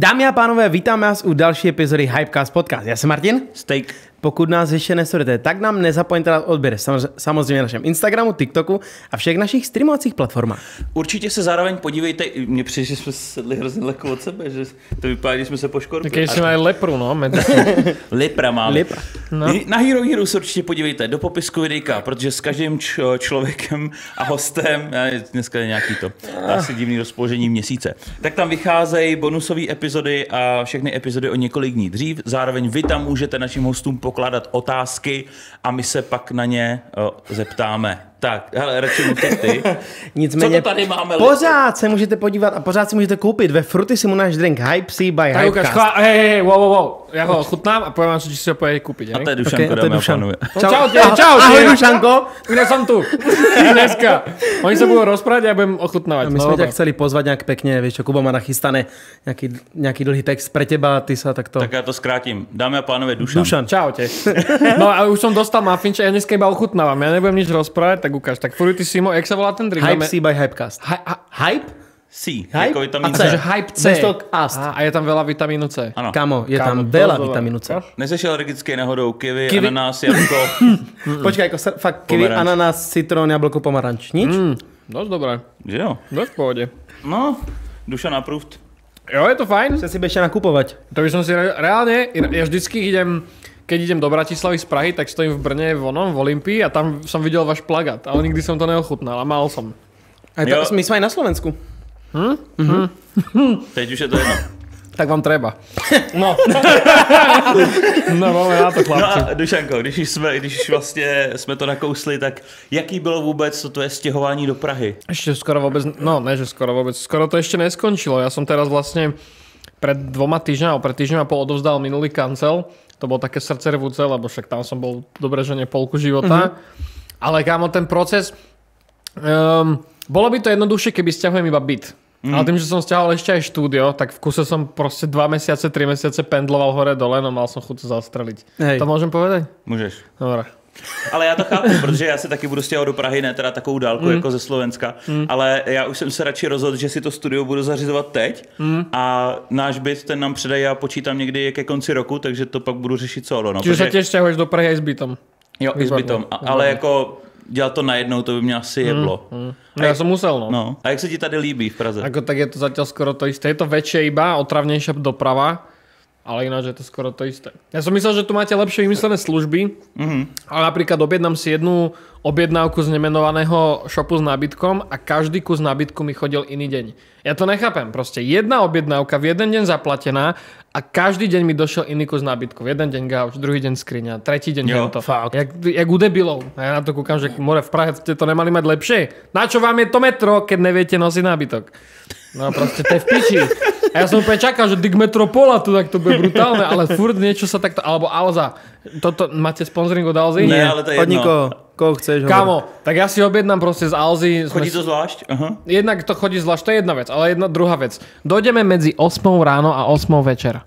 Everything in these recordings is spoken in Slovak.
Dámy a pánové, vítáme vás u další epizody Hypecast Podcast. Já jsem Martin. Steak. Pokud nás ještě nesledujete, tak nám nezapomeňte dát odběr samozřejmě- na našem Instagramu, TikToku a všech našich streamovacích platformách. Určitě se zároveň podívejte, mně přijde, že jsme sedli hrozně daleko od sebe, že to vypadá, když jsme se poškorpili. Keď si aj lepru, no. Lipra máme. Lipra. No. Na Hero Hero se určitě podívejte, do popisku videjka, protože s každým č- člověkem a hostem, já, dneska je nějaký to, asi divný rozpoložení měsíce, tak tam vycházejí bonusové epizody a všechny epizody o několik dní dřív. Zároveň vy tam můžete našim hostům pokládat otázky a my se pak na ně o, zeptáme. Tak, hele, radši mluvte ty. Nicméně Co to tady máme? pořád se můžete podívat a pořád si můžete koupit ve Frutisimu náš drink Hype Sea by Tak Hypecast. chvá... hej, hej, hej, wow, wow, wow. Ja ho ochutnám a poviem vám, či si ho pôjde kúpiť, A to je Dušanko, Okay, a to je dámy a pánové. Čaute, Ahoj, čaute. Ahoj, Dušanko. Ja som tu. Dneska. Oni sa budú rozprávať a ja budem ochutnávať. A my No, jsme tě dobre. chceli pozvat nějak pěkně, víš čo, Kuba má nachystané nějaký, nějaký dlhý text pre teba, ty sa takto... Tak já to zkrátím. Dámy a pánové, Dušan. Dušan. Čaute. No a už som dostal mafinče, ja dneska iba ochutnávam. Ja nebudem nič rozprávať, tak ukáž. Tak Fruitissimo, jak sa volá ten drink? Hype Sea by Hypecast. Hy- hy- Hype? C, Hype? jako vitamin A C. Takže Hype C. Bez toho ast. A, a je tam veľa vitamínu C. Ano. Kamo, je Kámo, tam veľa vitamínu C. Neseš alergický náhodou kiwi, Kiwi. ananas, jablko. Počkaj, jako sa- fakt kiwi, Pomeranč. ananas, citrón, jablko, pomaranč. Nič? Mm, dosť dobré. že jo? Dosť v pohode. No, Dušan approved. Jo, je to fajn. Chce si ešte nakupovať. To by som si re- reálne, ja vždycky idem, keď idem do Bratislavy z Prahy, tak stojím v Brne v onom, v Olympii a tam som videl váš plagát, ale nikdy som to neochutnal a mal som. A to, my sme aj na Slovensku. Teď už je to jedno. Tak vám treba. No. no, máme na to, No chlapci. a Dušanko, když jsme, když vlastně jsme to nakousli, tak jaký bylo vůbec to tvoje stěhování do Prahy? Ešte skoro vôbec, no ne, že skoro vôbec, skoro to ešte neskončilo. Ja som teraz vlastne pred dvoma týždňami, pred týždňom a pol odovzdal minulý kancel. To bolo také srdce rvúce, lebo však tam som bol dobre, že nie polku života. Ale kámo, ten proces... Um, bolo by to jednoduchšie, keby stiahujem iba byt. Mm. Ale tým, že som stiahol ešte aj štúdio, tak v kuse som proste dva mesiace, tri mesiace pendloval hore dole, no mal som chuť zastreliť. Hej. To môžem povedať? Můžeš. Dobre. Ale já to chápu, protože já se taky budu stěhovat do Prahy, ne teda takovou dálku mm. jako ze Slovenska, mm. ale já už jsem se radši rozhodl, že si to studio budu zařizovat teď mm. a náš byt ten nám předají, já počítám někdy ke konci roku, takže to pak budu řešit solo. No, Čiže protože- tiež stiahuješ do Prahy aj s bytom? Jo, i s bytom. A, ale jako dělat to najednou, to by mě asi jeblo. Mm. No, ja som musel, no. No. A jak se ti tady líbí v Praze? Ako tak je to zatiaľ skoro to isté. Je to väčšie iba, otravnejšia doprava, ale ináč je to skoro to isté. Ja som myslel, že tu máte lepšie vymyslené služby, mm-hmm. ale napríklad objednám si jednu objednávku z nemenovaného shopu s nábytkom a každý kus nábytku mi chodil iný deň. Ja to nechápem. Proste jedna objednávka v jeden deň zaplatená a každý deň mi došiel iný kus nábytku. V jeden deň gauč, druhý deň skriňa, tretí deň Jo, to. fakt. Jak, jak u debilov. A ja na to kúkam, že more v Prahe ste to nemali mať lepšie. Na čo vám je to metro, keď neviete nosiť nábytok? No proste to je v piči. A ja som úplne čakal, že Dig Metropola tu tak to bude brutálne, ale furt niečo sa takto, alebo Alza. Toto, máte sponsoring od Alzy? Ne, ale to je Od nikoho, koho chceš. Kámo, tak ja si objednám proste z Alzy. Chodí to zvlášť? Aha. Jednak to chodí zvlášť, to je jedna vec, ale jedna druhá vec. Dojdeme medzi 8 ráno a 8 večer.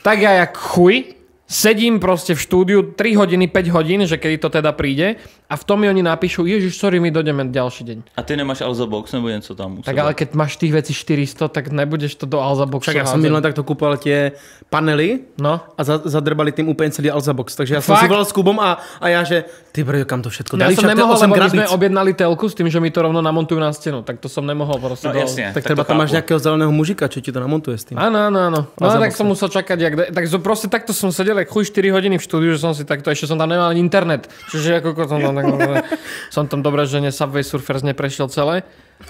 Tak ja jak chuj, sedím proste v štúdiu 3 hodiny, 5 hodín, že kedy to teda príde a v tom mi oni napíšu, ježiš, sorry, my dojdeme ďalší deň. A ty nemáš Alza Box nebo něco tam? Tak ale keď máš tých vecí 400, tak nebudeš to do Alza Boxu Však ja som minule takto kúpal tie panely No. a za, zadrbali tým úplne celý Alza box. Takže ja som Fakt? si volal s Kubom a, a ja, že ty brjo, kam to všetko Ja dali? som to je nemohol, 8 lebo my sme objednali telku s tým, že mi to rovno namontujú na stenu, tak to som nemohol proste No do... jasne, Tak tak treba tam máš nejakého zeleného mužika, čo ti to namontuje s tým. Áno, áno, áno. No tak som musel čakať, jak, tak proste takto som sedel, jak chuj 4 hodiny v štúdiu, že som si takto, ešte som tam nemal ani internet. Čiže ako som tam, tak, som tam dobre, že ne Subway Surfers neprešiel celé.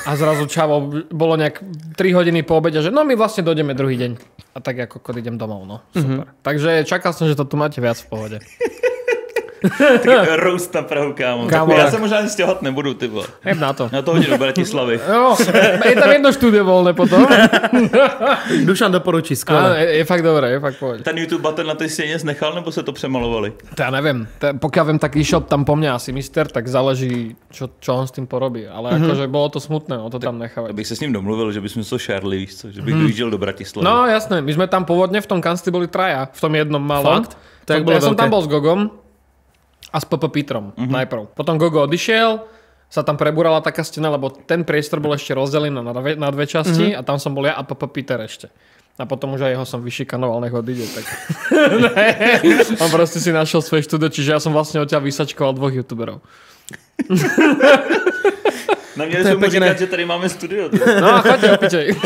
A zrazu čavo, bolo nejak 3 hodiny po obede, že no my vlastne dojdeme druhý deň. A tak ako idem domov, no. Super. Mm-hmm. Takže čakal som, že to tu máte viac v pohode. Roast na Prahu, kámo. Kámo, já tak. se možná ani stěhovat nebudu, ty vole. Jem na to. Na to hodinu do Bratislavy. No, je tam jedno štúdio voľné potom. Dušan doporučí, skvelé. je, je fakt dobré, je fakt v pohode. Ten YouTube button na té stěně nechal, nebo se to přemalovali? To ja neviem. To, pokiaľ viem, tak išiel tam po mňa asi mister, tak záleží, čo, čo on s tým porobí. Ale mm-hmm. akože bolo to smutné, no to tam nechávať. Abych se s ním domluvil, že bychom to šerli, víš co? Že bych dojížděl do Bratislavy. No jasné, my sme tam pôvodne v tom kancli boli traja, v tom jednom malom. Fakt? Tak ja som tam bol s Gogom a s PP Pitrom mm-hmm. najprv. Potom Gogo odišiel, sa tam prebúrala taká stena, lebo ten priestor bol ešte rozdelený na dve, na dve časti mm-hmm. a tam som bol ja a PP Peter ešte. A potom už aj jeho som vyšikanoval, nech odíde. Tak. On proste si našiel svoje štúdio, čiže ja som vlastne odtiaľ vysačkoval dvoch youtuberov. Na mě To je mu pěkné. říkat, že tady máme studio. ty. No a choďte, opíčej.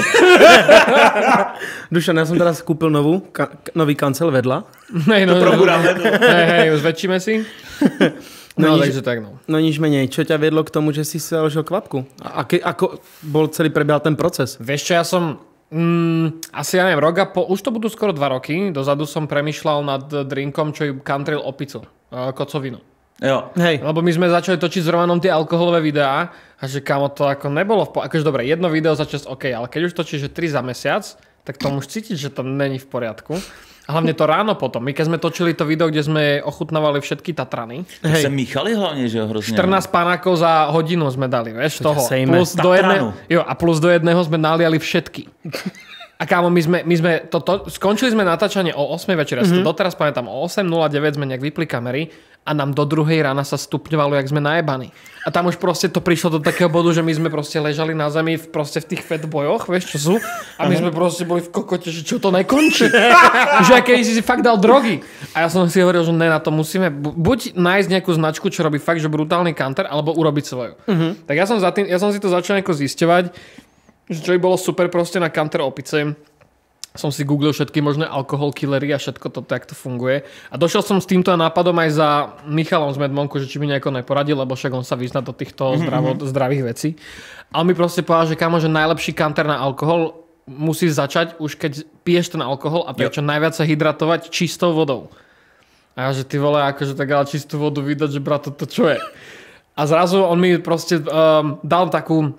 Dušan, já jsem teda koupil novou, ka- nový kancel vedla. Hej, no, Proburáme to. hej, hej, zväčšíme si. No, No, takže tak no. No nič menej, čo ťa viedlo k tomu, že si založil kvapku? A aký, ako bol celý prebiehal ten proces? Vieš čo, ja som... Mm, asi ja neviem, rok a po, už to budú skoro dva roky. Dozadu som premyšľal nad drinkom, čo ju kantril opicu. Uh, kocovinu. Jo. Hej, Lebo my sme začali točiť s Romanom tie alkoholové videá a že kamo to ako nebolo v po... Akože dobre, jedno video za čas OK, ale keď už točíš že 3 za mesiac, tak to už cítiť, že to není v poriadku. A hlavne to ráno potom. My keď sme točili to video, kde sme ochutnávali všetky Tatrany, Tak hej. se míchali hlavně, že jo, hrozně. 14 panákov za hodinu sme dali, vieš, toho. Plus do, jedného, jo, a plus do jedného sme naliali všetky. A kámo, my sme, my sme to, to, skončili sme natáčanie o 8 večera, mm-hmm. to doteraz pamätám, o 8.09 sme nejak vypli kamery a nám do druhej rána sa stupňovalo, jak sme najebaní. A tam už proste to prišlo do takého bodu, že my sme proste ležali na zemi v, proste v tých fatbojoch, vieš čo sú, a my sme proste boli v kokote, že čo to nekončí. že keď si si fakt dal drogy. A ja som si hovoril, že ne, na to musíme bu- buď nájsť nejakú značku, čo robí fakt, že brutálny kanter, alebo urobiť svoju. Tak ja som, za tým, ja som si to začal nejako zisťovať, že čo by bolo super proste na kanter opice, som si googlil všetky možné alkohol killery a všetko to funguje. A došiel som s týmto nápadom aj za Michalom z Medmonku, že či mi nejako neporadil, lebo však on sa vyzná do týchto zdravo, zdravých vecí. Ale mi proste povedal, že kamo, že najlepší kanter na alkohol musí začať už keď piješ ten alkohol a to je čo najviac sa hydratovať čistou vodou. A ja, že ty vole, akože tak ale čistú vodu vydať, že brat, toto čo je? A zrazu on mi proste um, dal takú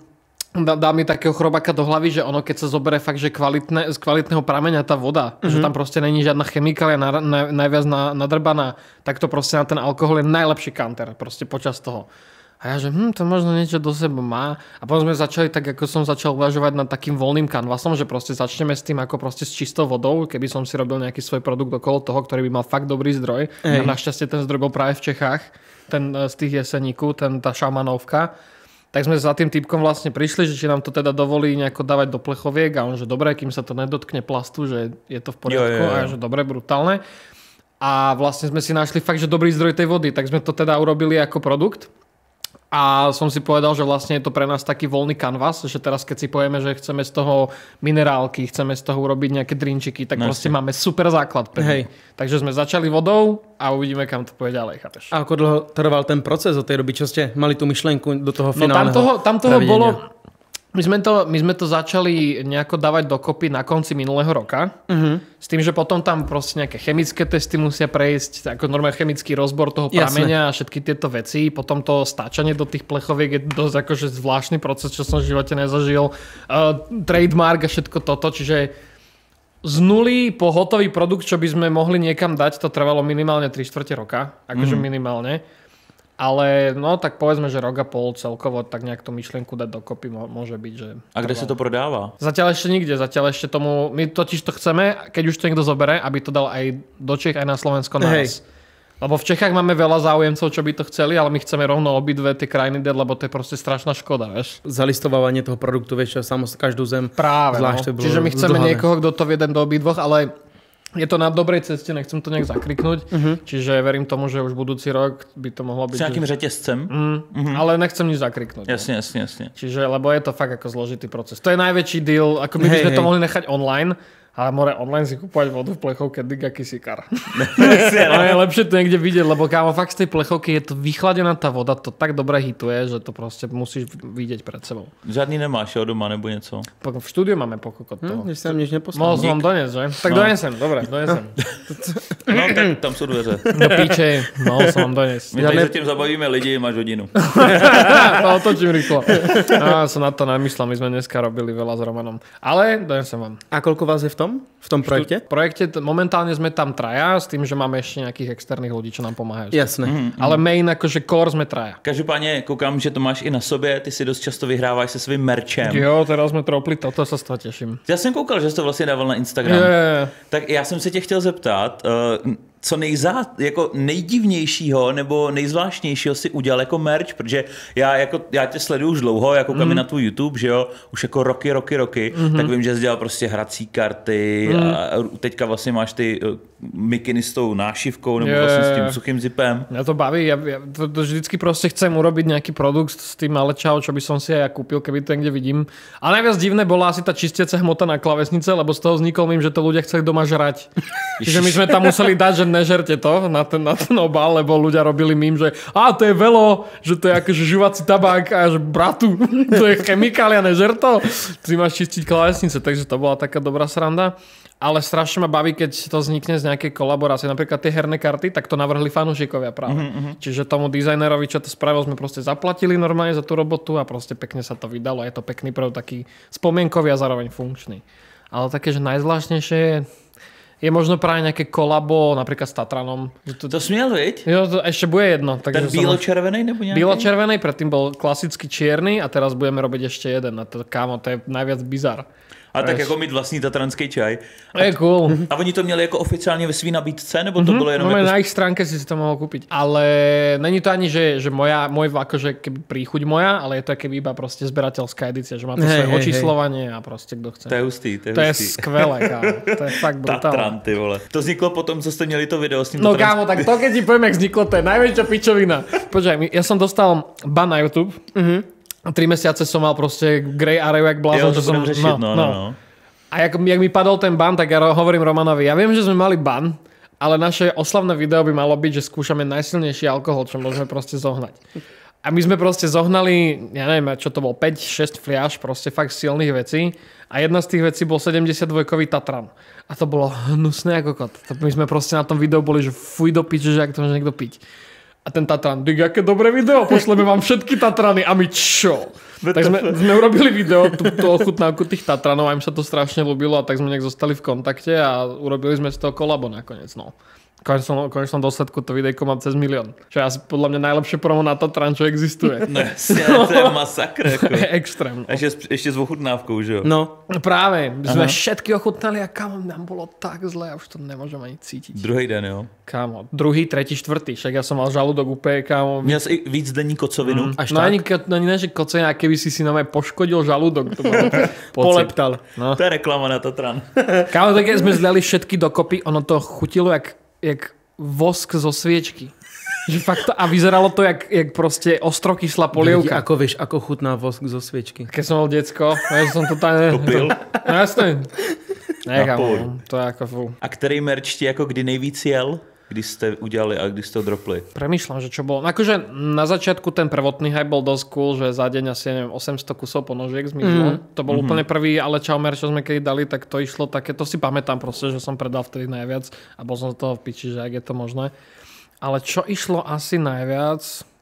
dá, mi takého chrobaka do hlavy, že ono keď sa zoberie fakt, že kvalitné, z kvalitného prameňa tá voda, mm-hmm. že tam proste není žiadna chemikália na, na, najviac na, nadrbaná, tak to proste na ten alkohol je najlepší kanter, proste počas toho. A ja že hm, to možno niečo do seba má. A potom sme začali tak, ako som začal uvažovať nad takým voľným kanvasom, že proste začneme s tým ako proste s čistou vodou, keby som si robil nejaký svoj produkt okolo toho, ktorý by mal fakt dobrý zdroj. A našťastie ten zdroj bol práve v Čechách, ten eh, z tých jeseníku, ten, tá šamanovka tak sme za tým typkom vlastne prišli, že či nám to teda dovolí nejako dávať do plechoviek a on, že dobre, kým sa to nedotkne plastu, že je to v poriadku Jo, jo, jo. a že dobre, brutálne. A vlastne sme si našli fakt, že dobrý zdroj tej vody, tak sme to teda urobili ako produkt. A som si povedal, že vlastne je to pre nás taký voľný kanvas, že teraz keď si povieme, že chceme z toho minerálky, chceme z toho urobiť nejaké drinčiky, tak No proste jasne. máme super základ. Hej. Takže sme začali vodou a uvidíme, kam to pôjde ďalej, chápeš? A ako dlho trval ten proces od tej doby, čo ste mali tú myšlenku do toho No tam finálneho toho, tam toho bolo... My sme, to, my sme to začali nejako dávať dokopy na konci minulého roka. Uh-huh. S tým, že potom tam proste nejaké chemické testy musia prejsť, ako normálne chemický rozbor toho prameňa a všetky tieto veci. Potom to stáčanie do tých plechoviek je dosť akože zvláštny proces, čo som v živote nezažil. Uh, trademark a všetko toto, čiže z nuly po hotový produkt, čo by sme mohli niekam dať, to trvalo minimálne 3 čtvrte roka. Akože mm. minimálne. Ale no tak povedzme, že rok a pol celkovo tak nejak tú myšlienku dať dokopy môže byť, že... A kde se to prodává? Zatiaľ ešte nikde, zatiaľ ešte tomu... My totiž to chceme, keď už to niekto zobere, aby to dal aj do Čech, aj na Slovensko naraz. Lebo v Čechách máme veľa záujemcov, čo by to chceli, ale my chceme rovno obidve tie krajiny dať, lebo to je proste strašná škoda, vieš. Zalistovávanie toho produktu, vieš samo, každú zem Práve, no. Čiže my chceme zdlhavé. niekoho, kto to vie do obidvoch, ale je to na dobrej ceste, nechcem to nejak zakriknúť, uh-huh. čiže verím tomu, že už budúci rok by to mohlo byť... S nějakým že... řetězcem? mm, Ale nechcem nič zakriknúť. no. Jasně, jasně, jasně. Čiže, lebo je to fakt ako zložitý proces. To je najväčší deal, ako by Hej, sme to hej. mohli nechať online, ale more online si kúpovať vodu v plechovke, dig aký sikar. Jasně, Ale je lepšie to niekde vidieť, lebo kámo, fakt z tej plechovky je to vychladená tá voda, to tak dobre hituje, že to proste musíš vidieť pred sebou. Žádný nemáš, jo, doma nebo něco? V štúdiu máme pokok od toho. Hm, tam nič Mohol neposlal. som vám doniesť, že? Tak No. donesem, dobre, donesem. No, tak tam jsou dveře. Do píče, mohol som vám doniesť. My tady zatím zabavíme lidi, máš hodinu. to otočím rýchlo. No, som na to nemyslel, my sme dneska robili veľa s Romanom. Ale donesem vám. A koľko vás je v tom? V tom projekte? V projekte momentálne sme tam traja, s tým, že máme ešte nejakých externých ľudí, čo nám pomáhajú. Jasné. Mm. Ale main akože core sme traja. Každopádně koukám, že to máš i na sobě, ty si dost často vyhráváš se svým merčem. Jo, teraz sme tropli, toto sa z toho teším. Já jsem koukal, že jsi to vlastně dával na Instagram. Je, je, je. Tak já jsem se tě chtěl zeptat, uh, co nejzá, jako nejdivnějšího nebo nejzvláštnějšího si udělal jako merch, protože já, jako, já tě sleduju už dlouho, jako koukám mm. na tvůj YouTube, že jo, už jako roky, roky, roky, mm-hmm. tak vím, že jsi dělal prostě hrací karty mm. a teďka vlastně máš ty uh, mikiny s tou nášivkou nebo Je, vlastně s tím suchým zipem. Mňa to baví, ja, ja to, to vždycky proste chcem urobiť nejaký produkt s tým ale čau, čo by som si aj ja kúpil, keby to niekde vidím. A najviac divné bola asi tá čistiaca hmota na klavesnice, lebo z toho vznikol mým, že to ľudia chceli doma žrať. Čiže my sme tam museli dať, že nežerte to na ten, na ten obal, lebo ľudia robili mým, že a to je velo, že to je akože žuvací tabák a že bratu, to je chemikália, nežer to. Ty máš čistiť klavesnice, takže to bola taká dobrá sranda. Ale strašne ma baví, keď to vznikne z nejakej kolaborácie. Napríklad tie herné karty, tak to navrhli fanúšikovia práve. Mm-hmm. Čiže tomu dizajnerovi, čo to spravil, sme proste zaplatili normálne za tú robotu a proste pekne sa to vydalo. Je to pekný produkt, taký spomienkový a zároveň funkčný. Ale také, že najzvláštnejšie je, je možno práve nejaké kolabo, napríklad s Tatranom. To, To měl, viď? jo, to ešte bude jedno. Ten Takže som- bílo-červený nebo nějaký? Bílo-červený, predtým bol klasický čierny a teraz budeme robiť ešte jeden. A to, kámo, to je najviac bizar. A tak jako mít vlastní tatranský čaj. Je cool. A oni to měli jako oficiálně ve svý nabídce, nebo to bylo jenom No, jako... na ich stránke si si to mohol kúpiť. Ale není to ani, že, že moja, môj akože keby príchuť moja, ale je to keby iba proste zberateľská edícia, že má to Hej, svoje hej. očíslovanie a proste kto chce. To je hustý, to je, To je hustý. skvelé, kámo. To je fakt brutálne. Tatran, ty vole. To vzniklo potom, co jste měli to video s tím No kámo, tak to keď ti poviem, jak vzniklo, to je najväčšia pičovina. Počkaj, ja som dostal ban na YouTube. A tri mesiace som mal proste grey area jak blázon. Jo, to som, budem řešit, no, no, no. A jak, jak mi padol ten ban, tak ja hovorím Romanovi, ja viem, že sme mali ban, ale naše oslavné video by malo byť, že skúšame najsilnejší alkohol, čo môžeme proste zohnať. A my sme proste zohnali, ja neviem, čo to bol, 5-6 fliaž, proste fakt silných vecí. A jedna z tých vecí bol 72-kový Tatran. A to bolo hnusné ako kot. To My sme proste na tom videu boli, že fuj do piče, že ak to môže niekto piť. A ten Tatran, dig, aké dobré video, pošleme vám všetky Tatrany. A my čo? Tak sme, sme urobili video, tú, tú ochutnávku tých Tatranov a im sa to strašne ľúbilo a tak sme nejak zostali v kontakte a urobili sme z toho kolabo nakoniec. No. Konečnom, konečnom dôsledku to videjko mám cez milión. Čo je asi podľa mňa najlepšie promo na Tatran, čo existuje. No to je masakr. Jako. To je extrém. A ještě, s- ještě s ochutnávkou, že jo? No, No Práve, my sme Aha. všetky ochutnali a kamo, nám bolo tak zle, ja už to nemôžem ani cítiť. Druhý den, jo. Kámo, druhý, tretí, štvrtý, však ja som mal žalúdok úplne, kámo. Měl jsi i víc denní kocovinu. až no tak. ani, ko- no ani ne, že kocena, keby si si na poškodil žalúdok. To bolo poleptal. No. To je reklama na Tatran. Kámo, tak keď sme zliali všetky dokopy, ono to chutilo jak, jak vosk zo sviečky. Že fakt to, a vyzeralo to jak, jak proste ostrokyslá polievka. ako vieš, ako chutná vosk zo sviečky. Keď som bol decko, ja som to tam... Kopil. No jasné. Ne, Na pol. kámo, to je ako fú. A který merch ti jako kdy nejvíc jel? Když jste udělali a když jste ho dropli? Premýšľam, že čo bolo. Akože na začiatku ten prvotný hype bol dosť cool, že za deň asi, neviem, 800 kusov ponožiek zmizlo. Mm. To bol mm-hmm. úplne prvý, ale čau mer, čo sme kedy dali, tak to išlo také, to si pamätám proste, že som predal vtedy najviac a bol som z toho v piči, že ak je to možné. Ale čo išlo asi najviac...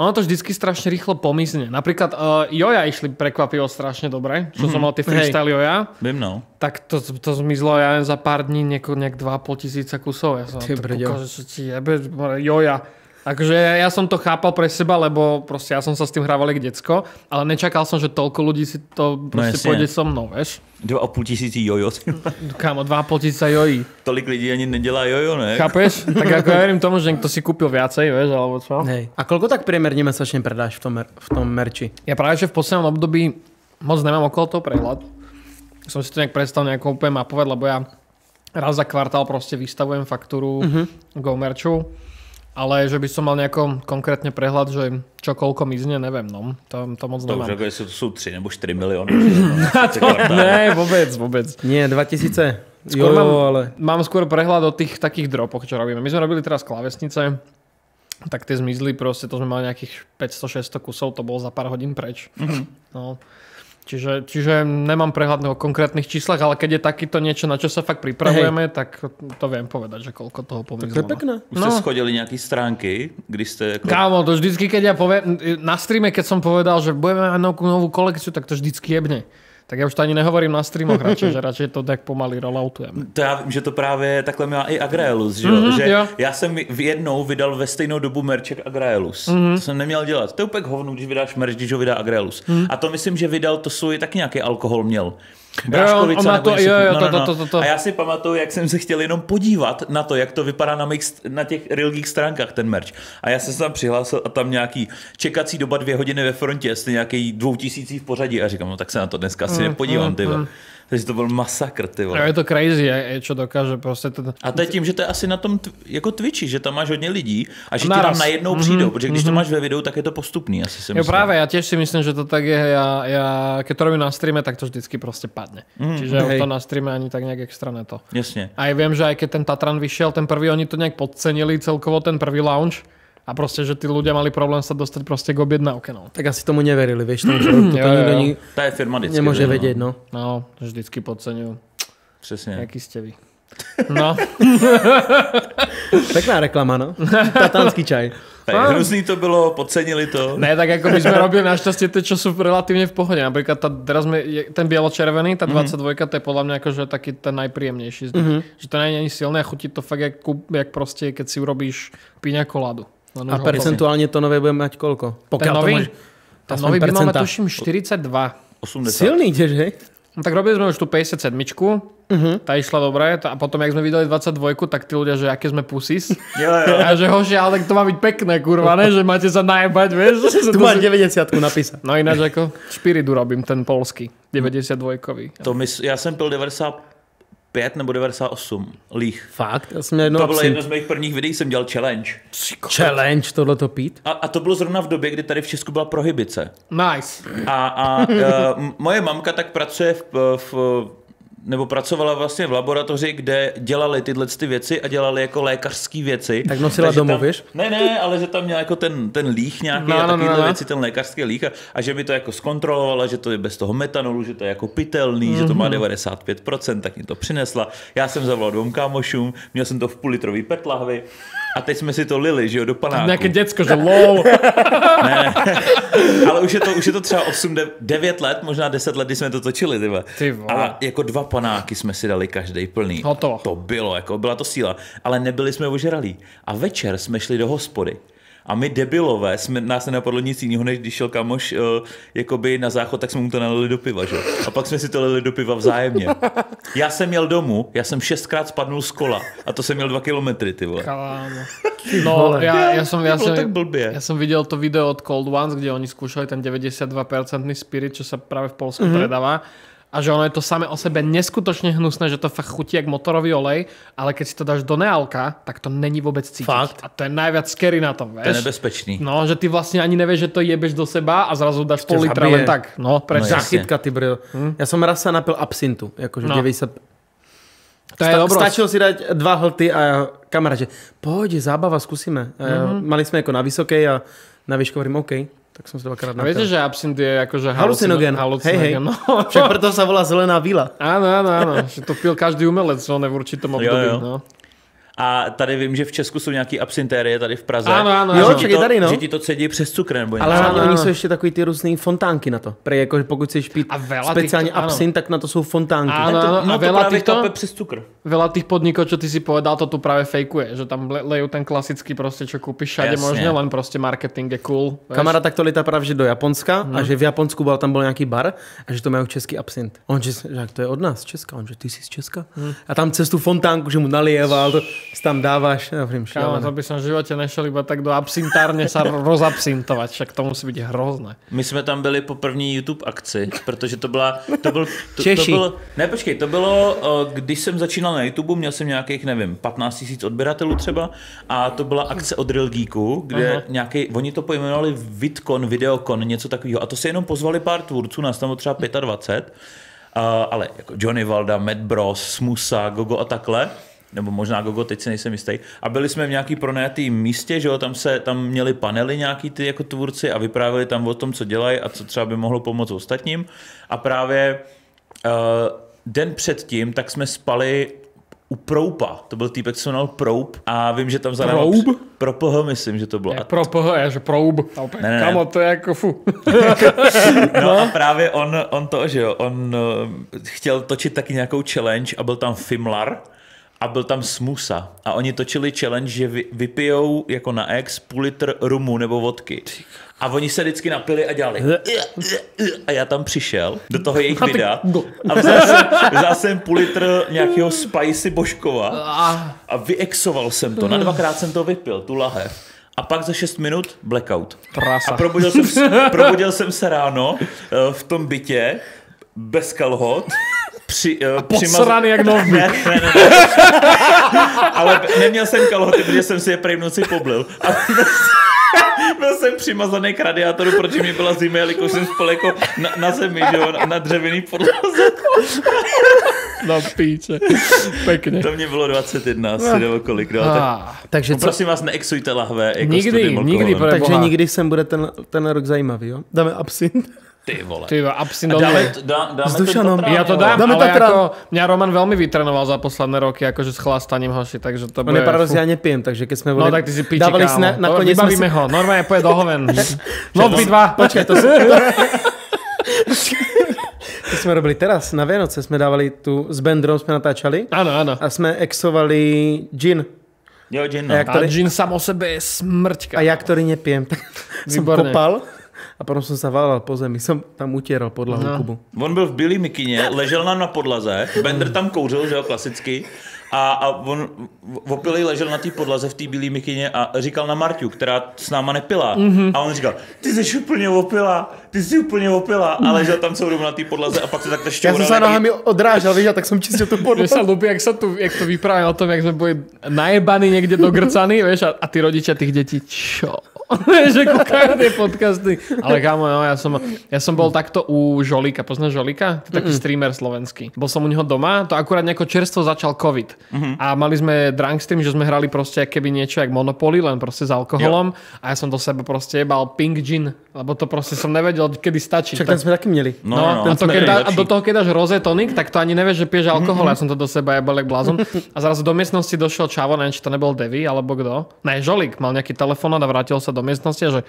Ono to vždycky strašne rýchlo pomizne. Napríklad uh, Joja išli prekvapivo strašne dobre, čo som mal tie freestyle Joja, Vím, no. tak to, to zmizlo ja za pár dní nieko, nejak 2,5 tisíca kusov. Ja som Ty kúkal, že čo ti jebe, Joja. Akože ja, som to chápal pre seba, lebo proste ja som sa s tým hrával jak decko, ale nečakal som, že toľko ľudí si to proste jasne. pôjde so mnou, vieš. Dva a půl tisící jojo. Kámo, 2,5 tisíca jojí. Tolik lidí ani nedělá jojo, ne? Chápeš? Tak ako ja verím tomu, že niekto si kúpil viacej, vieš, alebo čo? Hej. A koľko tak priemerne mesačne predáš v tom, mer- v tom merči? Ja práve, že v poslednom období moc nemám okolo toho prehľad. Som si to nejak prestal nejako úplne mapovať, lebo ja raz za kvartál proste vystavujem faktúru uh-huh. Go Merchu. Ale že by som mal nejako konkrétne prehľad, že čo koľko mizne, neviem, no. To, to moc To už nemám. jestli to jsou 3 nebo 4 miliony. to, ne, vôbec, vôbec. Nie, 2000? Skôr jo, mám, ale... mám skôr prehľad o tých takých dropoch, čo robíme. My sme robili teraz klávesnice, tak tie zmizli proste, to sme mali nejakých 500-600 kusov, to bolo za pár hodín preč. Mm-hmm. No. Čiže, čiže nemám prehľad o konkrétnych číslach, ale keď je takýto niečo, na čo sa fakt pripravujeme, tak to viem povedať, že koľko toho To pomizlo. je pekné. Už No. jste schodili nějaký stránky, když jste jako... Kámo, to vždycky, keď ja poviem, na streame, keď som povedal, že budeme mať novú, novú kolekciu, tak to vždycky jebne. Tak ja už to ani nehovorím na streamoch radšej, že radšej to tak pomaly rolloutujeme. To já vím, že to právě takhle má i Agraelus, že? Mhm, že jo. já jsem v jednou vydal ve stejnou dobu merček Agraelus. Mhm. To jsem neměl dělat. To je úplně hovno, když vydáš merč, když ho vydá Agraelus. A to myslím, že vydal to svůj taky nějaký alkohol měl. Bráškovice má nebo to- jo, jo, takového. to- to- to- to. A já si pamatuju, jak jsem se chtěl jenom podívat na to, jak to vypadá na, mých, na těch Real stránkách, ten merch. A já jsem se tam přihlásil a tam nějaký čekací doba dvě hodiny ve frontě, jestli nějaký dvoutisící v pořadí. A říkám, no tak se na to dneska asi nepodívám, ty vole. Takže to byl masakr, ty Jo, vole. je to crazy, čo dokáže proste ten... A to je tím, že to je asi na tom jako Twitchi, že tam máš hodně lidí a že ti Naraz. tam najednou přijdou, protože když to máš ve videu, tak je to postupný, asi si Jo myslím. práve, ja tiež si myslím, že to tak je. Ja, ja keď to robím na streame, tak to vždycky proste padne. Mm, Čiže hej. to na streame ani tak nejak extra ne to. Jasně. Aj viem, že aj keď ten Tatran vyšiel, ten prvý, oni to nejak podcenili celkovo, ten prvý launch. A proste, že tí ľudia mali problém sa dostať proste k objednávke. No, Tak asi tomu neverili, vieš, tomu produktu, to Jo, jo, nikto jo. Ta je firma vždycky. nemôže že jo, vedieť, no. no vždycky podceňujú. Přesně. Aký ste vy? No, Pekná reklama, no. Tatánsky čaj. Tak hrozný to bylo, podcenili to. ne, tak ako by sme robili našťastie tie, čo sú relatívne v pohode. Napríklad tá, teraz sme, je, ten bielo-červený, tá 22, to je podľa mňa akože taký ten najpríjemnejší z nich. Že to nie je ani silné a chutí to fakt jak, jak proste, keď si urobíš piňa koládu. Len A percentuálne to nové bude mať koľko? Ten Pokiaľ to nový? môže... Ten aspoň nový by máme percenta. tuším 42. 80. Silný tiež, hej? No tak robili sme už tú 57 uh-huh. tá išla dobre a potom, jak sme videli 22 tak tí ľudia, že aké sme pusis. A že hoši, ale tak to má byť pekné, kurva, ne? Že máte sa najebať, vieš? Tu máš 90 napísať. No ináč ako špiridu robím, ten polský, 92-kový. To my, já jsem pil 95 nebo 98 líh. Fakt? Som měl jedno To bylo absint. jedno z mých prvních videí, jsem dělal challenge. Challenge tohleto pít. A, a to bylo zrovna v době, kdy tady v Česku byla prohibice. Nice. A, a uh, moje mamka tak pracuje v, v nebo pracovala vlastně v laboratoři, kde dělali tyhle ty věci a dělali jako lékařské věci. Tak nosila Takže domů, tam, víš? Ne, ne, ale že tam měla jako ten, ten líh nějaký No, a no, takovýhle no, no. věci, ten lékařský líh a, a že mi to jako zkontrolovala, že to je bez toho metanolu, že to je jako pitelný, mm-hmm. že to má Mhm. 95%, tak mi to přinesla. Já jsem zavolal dvou kámošům, měl jsem to v půl litrový PET lahvi a teď jsme si to lili, že jo, do panáku. Nejaké decko, že lol. Ale už je, to, už je to třeba 8, 9 let, možná 10 let, kdy jsme to točili, ty vole. Ty. A jako dva panáky jsme si dali každý plný. Hotovo. To bylo, jako byla to síla. Ale nebyli jsme ožralí. A večer jsme šli do hospody. A my debilové, jsme, nás nenapadlo nic jiného, než když šel kamoš uh, jakoby na záchod, tak jsme mu to nalili do piva, že? A pak jsme si to lili do piva vzájemně. Já jsem jel domů, já jsem šestkrát spadnul z kola a to jsem měl dva kilometry, ty vole. Kámo. No, ja, ja, som, ja, som, tak blbie. ja som videl to video od Cold Ones, kde oni skúšali ten 92% spirit, čo sa práve v Polsku mm-hmm. predáva. A že ono je to samé o sebe neskutočne hnusné, že to fakt chutí jak motorový olej, ale keď si to dáš do nealka, tak to není vôbec cítiť. Fakt? A to je najviac scary na tom, To je vieš? nebezpečný. No, že ty vlastne ani nevieš, že to jebeš do seba a zrazu dáš pol litra len tak. No, presne. jasne. Zachytka, ty bril. Ja som raz sa napil absintu, akože No. 90... To je Sta- stačilo si dať dva hlty a ja, kamarát, že pôjde, zábava, skúsime. Ja, Mali sme ako na vysokej a na výšku hovorím, OK, tak som si to dvakrát A viete, že absint je akože Halucinogen. halucinogen. Hej, hej. No. Však preto sa volá zelená vila. Áno, áno, áno. Že to pil každý umelec, on v určitom období. jo. No. A tady vím, že v Česku jsou nějaký absintérie tady v Praze. Áno, áno, Jo, že, je to, tady, no. že ti to cedí přes cukr nebo Ale něco. hlavne áno. oni sú ešte takový tie různé fontánky na to. Pre akože pokud chceš pít A veľa speciálne týchto- áno. absint, tak na to sú fontánky. Áno, to, áno, no a to veľa právě týchto- přes cukr. Veľa tých podnikov, čo ty si povedal, to tu práve fejkuje. Že tam le- lejú ten klasický proste, čo kúpiš všade možne, len proste marketing je cool. Vieš? Kamarát takto lietá práve že do Japonska a že v Japonsku bol, tam bol nejaký bar a že to majú český absint. On že, že to je od nás, Česka. On že ty si z Česka? A tam cez tú fontánku, že mu nalieval, to tam dávaš. Ja hovorím, Kámo, to by som v živote nešiel iba tak do absintárne sa rozabsintovať, však to musí byť hrozné. My jsme tam byli po první YouTube akci, protože to byla, to byl, to, to Češi. bylo, ne počkej, to bylo, eh, když jsem začínal na YouTube, měl jsem nějakých, nevím, 15 tisíc odběratelů třeba a to byla akce od Real Geeku, kde nějaký, oni to pojmenovali VidCon, Videocon, něco takového a to se jenom pozvali pár tvůrců, nás tam bylo třeba 25, uh, ale jako Johnny Valda, Matt Bros, Smusa, Gogo a takhle, nebo možná Gogo, teď si nejsem jistý. A byli jsme v nějaký pronajatým místě, že jo, tam se, tam měli panely nějaký ty jako tvůrci a vyprávěli tam o tom, co dělají a co třeba by mohlo pomoct ostatním. A právě uh, den předtím, tak jsme spali u Proupa. To byl týpek, co jmenoval Proup a vím, že tam za náma... Proub? Pro PH, myslím, že to bylo. A pro PH, je, že proub. Ne, ne, ne. Kamo, to je ako fu. No a právě on, on to, že jo, on uh, chtěl točit taky nějakou challenge a byl tam Fimlar a byl tam Smusa. A oni točili challenge, že vy, vypijou jako na ex půl litr rumu nebo vodky. A oni se vždycky napili a dělali. A já tam přišel do toho jejich videa a vzal jsem, vzal jsem půl litr nějakého spicy božkova a vyexoval jsem to. Na dvakrát jsem to vypil, tu lahev. A pak za 6 minut blackout. Prasa. A probudil jsem, se- probudil jsem se ráno eh, v tom bytě bez kalhot. Při, uh, Posraný jak nový. ne, ne, ne, ne. Ale neměl jsem kalhoty, protože jsem si je prej v noci poblil. A byl, jsem přimazaný k radiátoru, protože mi byla zima, jelikož jsem spal jako na, na zemi, že jo, na, na dřevěný podlaze. No píče. Pekne. To mě bylo 21 asi, nebo kolik, no. Tak, Ah, Takže no, co? prosím vás, neexujte lahve jako Nikdy, nikdy Takže nikdy sem bude ten, ten rok zajímavý, jo? Dáme absint. Ty vole. ty absint A do dáme, dá, dáme S Dušanom. Tatran, Ja to dám, Dáme ale Tatran. ako mňa Roman veľmi vytrenoval za posledné roky, akože s chlastaním hoši, takže to On bude... paradox, já nepijem, takže keď jsme No boli, tak ty si piči, dávali kámo. si na, nakoniec sme si, Vybavíme ho, normálne poje do hoven. No vy dva. Počkaj, to, to jsme robili teraz, na Vianoce jsme dávali tu, s Bendrom jsme natáčali Áno, áno. a jsme exovali gin. Jo, gin, no. A jak A to, gin sam o sebe je smrťka. a já, který nepijem, tak jsem Výborné. kopal a potom jsem se válel po zemi, jsem tam utěral podlahu No. Kubu. On byl v bílé mikině, ležel nám na podlaze, Bender tam kouřil, že jo, klasicky, a, a on opilý ležel na té podlaze v té bílé mikině a říkal na Marťu, která s náma nepila. Mhm. Mm-hmm. A on říkal, ty jsi úplně opila, ty jsi úplně opila. A ležel tam celou dobu na té podlaze a pak se takhle Já šťoural. jsem se nohami odrážel, víš, a tak jsem čistil tu podlahu. sa ľúbi, jak, sa tu, jak to vyprávam o tom, jak sme boli najebaní niekde do grcaní, vieš, a, a tí rodičia tých detí, čo? Že kúkajú tie podcasty. Ale kámo, no, ja som, ja som bol takto u Žolika. Poznáš Žolika? To je taký streamer slovenský. Bol som u neho doma, to akurát nejako čerstvo začal COVID. A mali sme drunk stream, že sme hrali proste keby niečo jak Monopoly, len proste s alkoholom. A ja som do seba proste jebal pink gin, lebo to proste som nevedel, kedy stačí. Však ten jsme taky měli. No, No, no, no, a, to, keď dá, a do toho, keď dáš roze tonik, tak to ani nevieš, že piješ alkohol. Ja som to do seba jebal jak blázon. A zrazu do miestnosti došiel čavo, neviem, či to nebol Devi, alebo kto. Ne, Žolík mal nejaký telefón a vrátil sa do miestnosti a že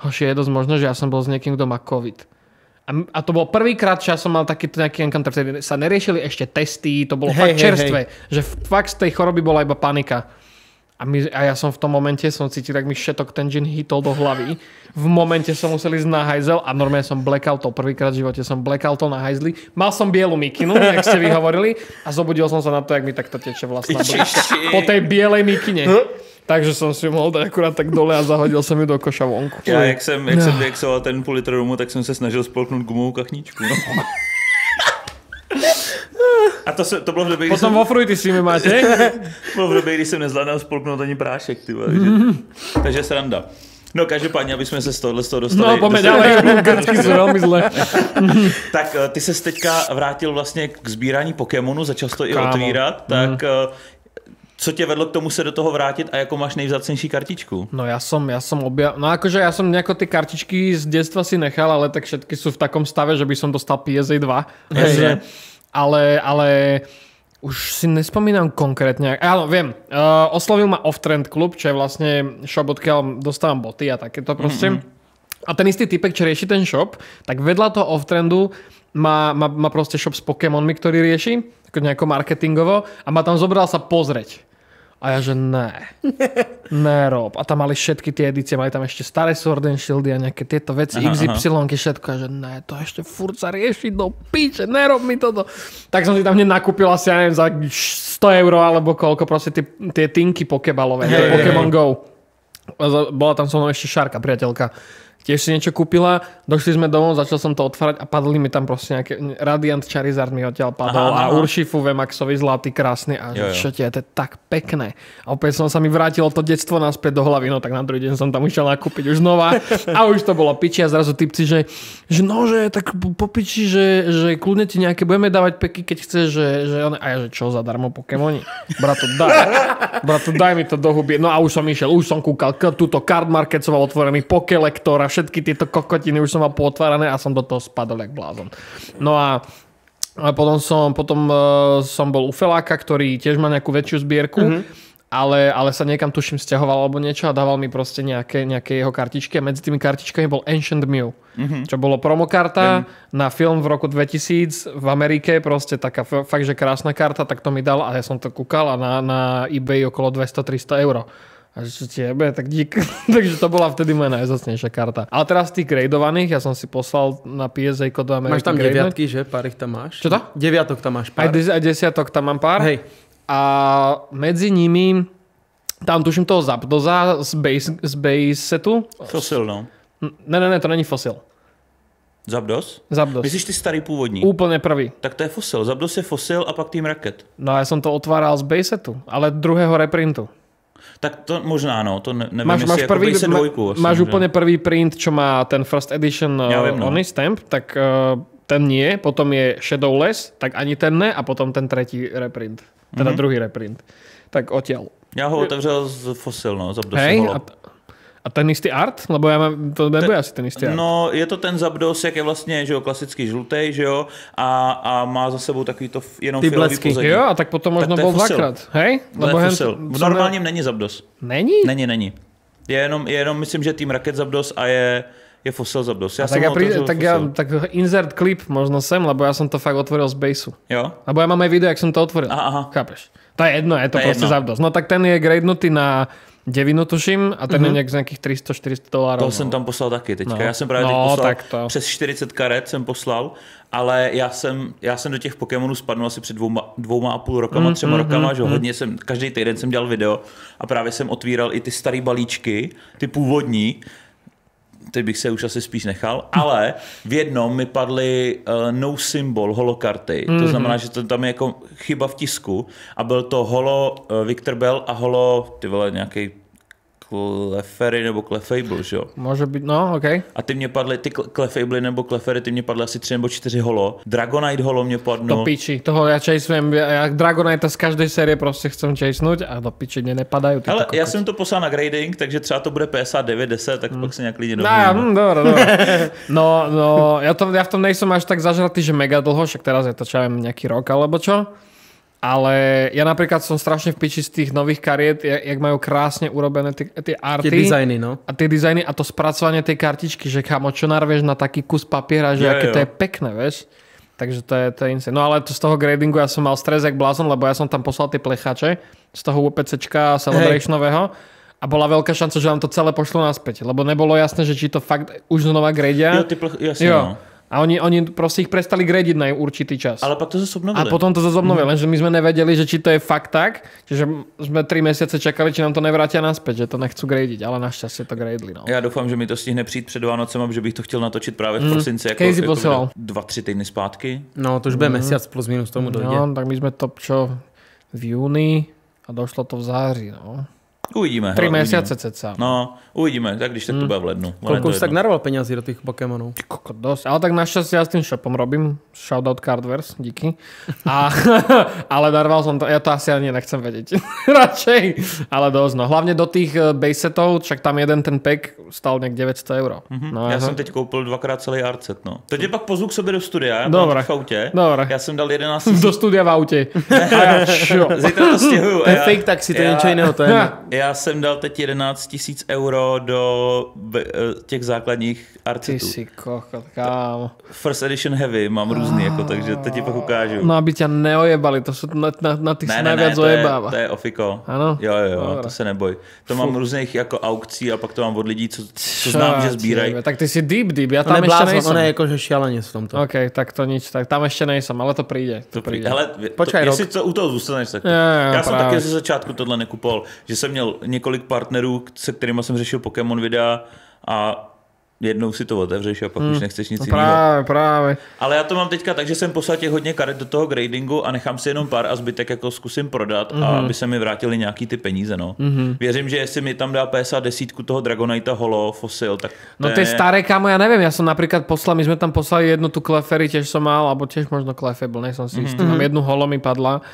hoši, je dosť možné, že ja som bol s niekým, kto má COVID. A, a to bol prvýkrát, čo ja som mal takýto nejaký encounter, vtedy sa neriešili ešte testy, to bolo Hej, fakt hej, čerstvé, že fakt z tej choroby bola iba panika. A, my, a ja som v tom momente, som cítil, tak mi všetok ten gin hitol do hlavy. V momente som musel ísť na hajzel a normálne som blackoutol. Prvýkrát v živote som blackoutol na hajzli. Mal som bielu mikinu, jak ste vy hovorili, a zobudil som sa na to, jak mi takto teče vlastná blízka. Po tej bielej mikine. Takže som si ju mohol dať akurát tak dole a zahodil som ju do koša vonku. Já, jak jsem, jak jsem vyexoval ten půl litr rumu, tak jsem se snažil spolknout gumovou kachničku. No. A to, se, to bylo v době, Potom jsem, vo fruity si mi máte. bylo v době, kdy jsem nezvládal spolknout ani prášek. Ty vole, Mhm. že? Takže sranda. No každopádně, aby jsme se z tohohle z toho dostali. No, poďme dostali- ďalej. Grčky sú veľmi zlé. Tak eh, ty se teďka vrátil vlastně k sbírání Pokémonu, začal to i otvírat, tak eh, co tě vedlo k tomu se do toho vrátit a jako máš nejvzácnější kartičku? No ja som, ja som objav... No akože ja som nejako tie kartičky z detstva si nechal, ale tak všetky sú v takom stave, že by som dostal PSA 2. Takže, ale, ale už si nespomínam konkrétne. Áno, viem. Uh, oslovil ma Off-Trend Club, čo je vlastne shop, odkiaľ dostávam boty a takéto proste. Mm-hmm. A ten istý typek, čo rieši ten shop, tak vedľa toho Off-Trendu má, má, má proste shop s Pokémonmi, ktorý rieši, nejako marketingovo a ma tam zobral sa pozrieť. A ja, že ne. Nerob. A tam mali všetky tie edície, mali tam ešte staré Sword and Shieldy a nejaké tieto veci, Aha, XY, všetko. A že ne, to ešte furt sa rieši do piče, nerob mi toto. Tak som si tam nakúpil asi, ja neviem, za 100 eur alebo koľko, proste tie, tie tinky pokebalové, hey, Pokémon Go. A za- Bola tam so mnou ešte Šarka, priateľka. Tiež si niečo kúpila, došli sme domov, začal som to otvárať a padli mi tam proste nejaké Radiant Charizard mi odtiaľ padol Aha, a aha. Urshifu Vemaxovi zlatý, krásny a Jo, jo. čo tie, to je tak pekné. A opäť som sa mi vrátilo to detstvo naspäť do hlavy, no tak na druhý deň som tam išiel nakúpiť už znova a už to bolo piči a zrazu typci, že, že no, že tak po- po piči, že, že kľudne ti nejaké budeme dávať peky, keď chceš, že, že one, a ja, že čo, zadarmo Pokémoni? Brato, daj. Brato, daj mi to do huby. No a už som išiel, už som kúkal, túto card market som mal otvorený, Pokelektor a všetky tieto kokotiny už som mal pootvárané a som do toho spadol jak blázon. No a a potom som, potom uh, som bol u Feláka, ktorý tiež má nejakú väčšiu zbierku. Mm-hmm. ale, ale sa niekam tuším stiahoval alebo niečo a dával mi proste nejaké, nejaké jeho kartičky a medzi tými kartičkami bol Ancient Mew, mm-hmm. čo bolo promokarta na film v roku 2000 v Amerike, proste taká fakt, že krásna karta, tak to mi dal a ja som to kúkal a na, na eBay okolo 200-300 eur. A že čo ti jebe, tak dík. Takže to bola vtedy moja najzacnejšia karta. Ale teraz z tých gradovaných, ja som si poslal na PSA do Ameriky. Máš tam gradenúť. deviatky, že? Pár ich tam máš. Čo to? Deviatok tam máš Aj, pár. des, aj desiatok tam mám pár. Hej. A medzi nimi tam tuším toho Zapdoza z base, z base setu. Fosil, no. Ne, ne, ne, to není fosil. Zabdos? Zapdos. Myslíš ty starý původní? Úplne prvý. Tak to je fosil. Zabdos je fosil a pak tým raket. No a ja som to otváral z base setu, ale druhého reprintu. Tak to možná, no, to ne, nevím, Máš, máš, prvý, ma, dvojku. asi, máš že? úplne prvý print, čo má ten first edition Ja viem, no. oný stamp, tak uh, ten nie, potom je Shadowless, tak ani ten ne a potom ten tretí reprint. Teda mm-hmm. druhý reprint. Tak odtiaľ. Já ho otevřel z fosil, no, je Hej, a, a ten istý art? Lebo ja mám, to nebude asi ten istý art. No, je to ten Zabdos, jak je vlastně, že jo, klasický žlutý, že jo, a, a má za sebou takový to jenom Ty pozadí. Jo, a tak potom možno je bol dvakrát. Hej? To je fosil. V normálním není Zabdos. Není? Není, není. Je jenom, je jenom myslím, že tým Raket Zabdos a je, je fosil Zabdos. Já A jsem tak, ja pri, tak, ja, tak insert clip možno sem, lebo ja som to fakt otvoril z baseu. Jo? Lebo ja mám aj video, jak som to otvoril. Aha, aha. Chápeš? To je jedno, je to, To je proste jedno. zavdos. No tak ten je gradenutý na devinu, tuším, a ten Mhm. je nejak z nejakých 300-400 dolárov. To jsem tam poslal taky teďka. No. Já jsem právě No, teď poslal tak to. přes 40 karet jsem poslal, ale já jsem, já jsem do těch Pokémonů spadnul asi před dvouma, dvouma a půl rokama, Mm, třema rokama, že hodně jsem, každý týden jsem dělal video a právě jsem otvíral i ty staré balíčky, ty původní, teď bych se už asi spíš nechal, ale v jednom mi padly uh, no symbol holokarty, to znamená, že to tam je jako chyba v tisku a byl to holo uh, Victor Bell a holo, ty vole, nějaký Clefairy nebo Clefable, že jo? Môže byť, no, OK. A ty mě padly, ty Cle- Clefable nebo Clefairy, ty mě padly asi tři nebo čtyři holo. Dragonite holo mě Do padlo. piči. Toho ja chaseujem, ja, ja Dragonite z každej série proste chcem chasenúť a do piči mne nepadajú. Ale já jsem to poslal na grading, takže třeba to bude PSA 9, 10, tak pak se nějak lidi No, domluvíme. hm, dobre, dobre. No, no, ja, to, ja v tom nejsom až tak zažratý, že mega dlho, však teraz je to čo ja viem, nejaký rok alebo čo. Ale ja napríklad som strašne v piči z tých nových kariet, jak, majú krásne urobené tie, tie arty. Tie dizajny, no. A tie dizajny a to spracovanie tej kartičky, že kamo, čo narvieš na taký kus papiera, že Jo, aké jo. to je pekné, vieš. Takže to je, to je insane. No ale to z toho gradingu ja som mal stres jak blázon, lebo ja som tam poslal tie plechače z toho UPCčka celebrationového a bola veľká šanca, že nám to celé pošlo naspäť, lebo nebolo jasné, že či to fakt už znova gradia. Jo, ty pl- jasně, Jo. no. A oni, oni proste ich prestali gradiť na určitý čas. Ale pak to zase A obnovili. potom to zase obnovili, lenže my sme nevedeli, že či to je fakt tak, čiže sme 3 mesiace čakali, či nám to nevrátia naspäť, že to nechcú gradiť, ale našťastie to gradili. No. Já doufám, že mi to stihne přijít před Vánocem, že bych to chtěl natočit právě v prosinci, jako, posílal? dva, tři týdny zpátky. No, to už bude mesiac plus minus tomu dojde. no, tak my sme to čo v júni a došlo to v září. No. Uvidíme. 3 hele, mesiace Uvidíme. ceca. No, uvidíme, tak když tak to bude v lednu. Koľko už tak narval peňazí do tých Pokémonov? Koko, dosť. Ale tak našťastie ja s tým shopom robím. Shoutout Cardverse, díky. A, ale darval som to, ja to asi ani nechcem vedieť. Radšej. Ale dosť, no. Hlavne do tých eh, base setov, však tam jeden ten pack stal nejak 900 euro. No, Já ja jsem teď koupil dvakrát celý art set, no. To tě pak pozvu k sobě do studia, já Dobre. v autě. Dobre. Já jsem dal 11 Do studia v aute. Ja? Zítra to stěhuju. To je a já- fake taxi, to je já- niečo iného. To je... Já jsem dal teď 11 tisíc euro do eh, těch základních Ty artsetů. si kokot, kámo. First edition heavy mám různý, jako, takže teď ti pak ukážu. No aby ťa neojebali, to sú na, na, na sa Ne, ne, ne, najviac to je, to je ofiko. Ano? Jo, jo, jo, Dobre. to se neboj. To mám různých jako aukcí a pak to mám od lidí, co, co znám, že sbírají. Tak ty si deep deep, On tam je ešte blázon, nejsem. on je akože šialenec v tomto. OK, tak to nič, tak tam ešte nejsem, ale to príde. To, To príde. Hele, Počkaj to, jestli to, u toho zůstaneš, tak to. Jo, jo, Já jsem taky ze začátku tohle nekupoval, že jsem měl několik partnerů, se kterými jsem řešil Pokémon videa a jednou si to otevřeš a pak už nechceš nic No jiného. práve, práve. Ale já to mám teďka tak, že jsem poslal těch hodně karet do toho gradingu a nechám si jenom pár a zbytek jako zkusím prodat Mhm. a aby se mi vrátili nějaký ty peníze. No. Věřím, že jestli mi tam dá PSA desítku toho Dragonite Holo Fossil, tak No tie je- staré, kámo, ja neviem, ja som napríklad poslal, my sme tam poslali jednu tú Clefairy, tiež som mal, alebo tiež možno Clefable, nie som si istý. Mám jednu holo mi padla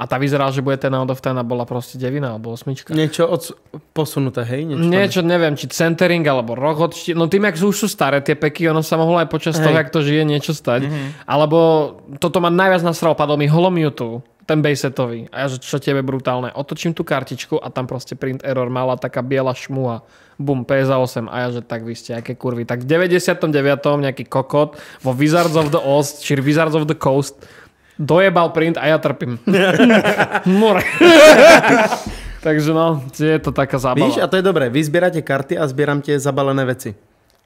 a tá vyzerala, že bude ten out of ten a bola proste devina alebo osmička. Niečo od... posunuté, hej? Niečo, Niečo, neviem, či centering alebo rohot, či, no tým, jak sú- už sú staré tie peky, ono sa mohlo aj počas Hej. toho, jak to žije, niečo stať. Alebo toto ma najviac nasral, padol mi Holo Mewtwo, ten bejsetový. A ja, že čo tebe brutálne. Otočím tú kartičku a tam proste print error mala taká biela šmuha. Bum, PSA 8. A ja, že tak vy ste, aké kurvy. Tak v 99. nejaký kokot vo Wizards of the Ost, či Wizards of the Coast dojebal print a ja trpím. More. Takže no, je to taká zábava. Víš, a to je dobré. Vy zbierate karty a zbieram tie zabalené veci.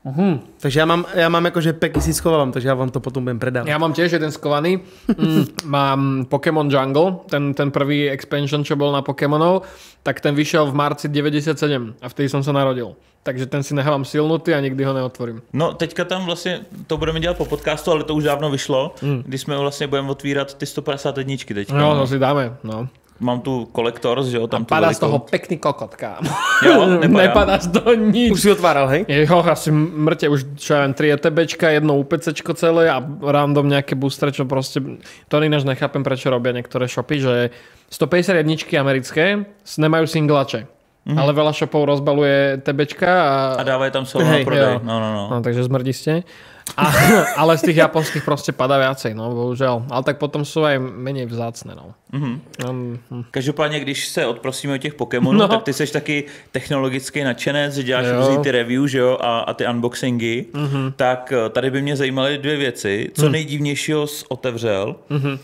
Uh-huh. Takže ja mám, ja mám akože peky si schovávam, takže ja vám to potom budem predávať. Ja mám tiež jeden skovaný. Mm, mám Pokémon Jungle, ten, ten prvý expansion, čo bol na Pokémonov, tak ten vyšiel v marci 97 a vtedy som sa narodil. Takže ten si nechávam silnutý a nikdy ho neotvorím. No teďka tam vlastně, to budeme dělat po podcastu, ale to už dávno vyšlo, mm. kdy jsme vlastně budeme otvírat ty 151 teďka. No, no si dáme, no. Mám tu kolektor, že jo, tam a padá z toho pekný kokot, kámo. Jo, nepadá. z toho nič. Už si otváral, hej? Jo, asi mŕte už, čo ja viem, 3 ETBčka, jedno UPCčko celé a random nejaké boostre, čo proste, to ináč nechápem, prečo robia niektoré shopy, že 151 americké nemajú singlače. Mm-hmm. Ale veľa shopov rozbaluje TBčka a... A dávajú tam solo na prodej. No, no, no. no, takže zmrdí ste. A, ale z tých japonských proste padá viacej, no, bohužel. Ale tak potom sú aj menej vzácne, no. Mm-hmm. Um, hm. Každopádně, když se odprosíme o těch Pokémonů, no. tak ty seš taky technologicky nadšenec, že děláš různý ty review, že jo, a, a ty unboxingy, mm-hmm. tak eh, tady by mě zajímaly dvě věci. Co mm. nejdivnějšího jsi otevřel mm-hmm. uh,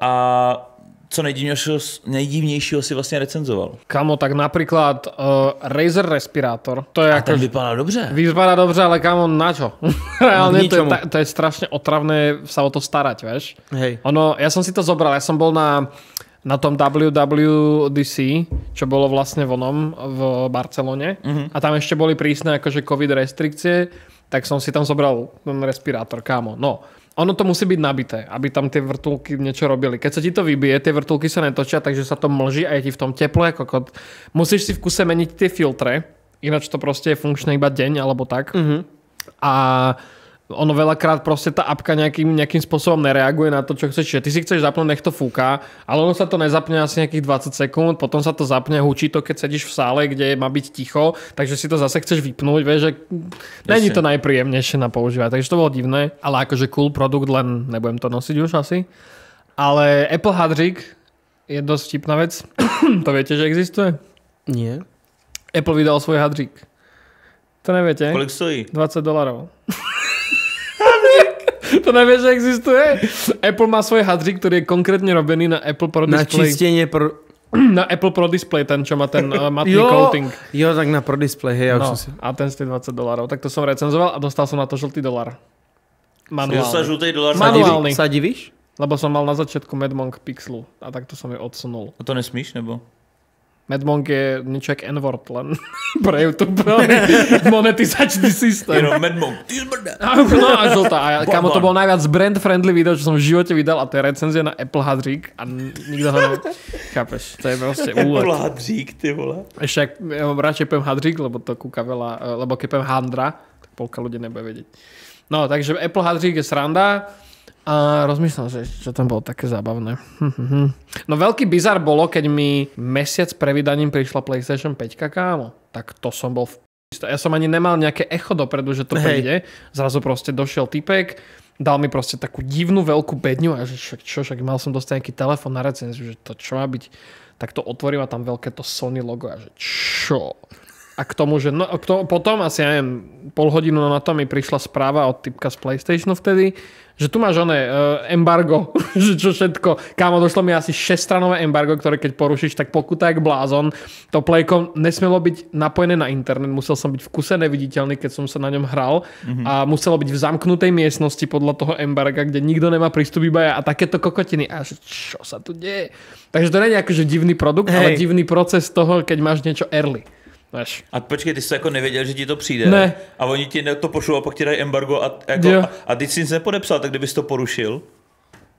a co nejdivnějšího, nejdivnějšího si vlastně recenzoval? Kamo, tak například uh, Razer respirátor. To je A jako, ten vypadá dobře. Vypadá dobře, ale kamo, na čo? Reálne to je, to je strašne otravné sa o to starať, vieš? Hej. Ono, ja som si to zobral, ja som bol na na tom WWDC, čo bolo vlastne vonom v Barcelone uh-huh. a tam ešte boli prísne akože covid restrikcie, tak som si tam zobral ten respirátor, kámo. No, ono to musí byť nabité, aby tam tie vrtulky niečo robili. Keď sa ti to vybije, tie vrtulky sa netočia, takže sa to mlží a je ti v tom teplo ako kot. Musíš si v kuse meniť tie filtre, ináč to proste je funkčné iba deň alebo tak. Mm-hmm. A ono veľakrát proste tá apka nejakým, nejakým spôsobom nereaguje na to, čo chceš. Čiže ty si chceš zapnúť, nech to fúka, ale ono sa to nezapne asi nejakých 20 sekúnd, potom sa to zapne, hučí to, keď sedíš v sále, kde má byť ticho, takže si to zase chceš vypnúť, vieš, že není to najpríjemnejšie na používať. Takže to bolo divné, ale akože cool produkt, len nebudem to nosiť už asi. Ale Apple Hadrik je dosť vtipná vec. to viete, že existuje? Nie. Apple vydal svoj hadrik. To neviete? Kolik stojí? 20 dolarov. to nevieš, že existuje? Apple má svoj hadřík, ktorý je konkrétne robený na Apple Pro Display. Na čistenie pro... Na Apple Pro Display, ten, čo má ten uh, matný jo, coating. Jo, tak na Pro Display, hej. No, si... A ten stojí 20 dolárov. Tak to som recenzoval a dostal som na to žltý dolar. Manuálny. Dostal žltý dolar. Manuálny. Sa divíš? Lebo som mal na začiatku Medmonk Pixelu a takto som ju odsunul. A to nesmíš, nebo? Madmonk je niečo jak N-word, len pre YouTube monetizačný systém. Jenom Madmonk, ty No a žltá. A kamo to bol najviac brand-friendly video, čo som v živote vydal a to je recenzie na Apple Hadřík a nikto ho ne... Chápeš? To je proste úlet. Apple Hadřík, ty vole. Ešte ak, ja radšej poviem Hadřík, lebo to kúka veľa, lebo keď poviem Handra, tak polka ľudí nebude vedieť. No, takže Apple Hadřík je sranda. A rozmýšľam, že čo tam bolo také zábavné. No veľký bizar bolo, keď mi mesiac pre vydaním prišla PlayStation 5, kámo. Tak to som bol v ja som ani nemal nejaké echo dopredu, že to príde. Zrazu proste došiel typek, dal mi proste takú divnú veľkú bedňu a že však čo, však mal som dostať nejaký telefon na recenziu, že to čo má byť. Tak to otvorím a tam veľké to Sony logo a že čo? A k tomu, že no, k tomu, potom asi, ja neviem, pol hodinu na to mi prišla správa od typka z PlayStationu vtedy, že tu máš oné uh, embargo, že čo všetko. Kámo, došlo mi asi 6-stranové embargo, ktoré keď porušíš, tak pokuta jak blázon. To playkom nesmielo byť napojené na internet, musel som byť v kuse neviditeľný, keď som sa na ňom hral mm-hmm. a muselo byť v zamknutej miestnosti podľa toho embarga, kde nikto nemá prístup iba ja a takéto kokotiny. A že čo sa tu deje? Takže to nie je akože divný produkt, hey. ale divný proces toho, keď máš niečo early. Veš. A počkej, ty jsi jako nevěděl, že ti to přijde. Ne. A oni ti to pošlou a pak ti dají embargo a, jako, a, a ty jsi nic nepodepsal, tak kdybys to porušil,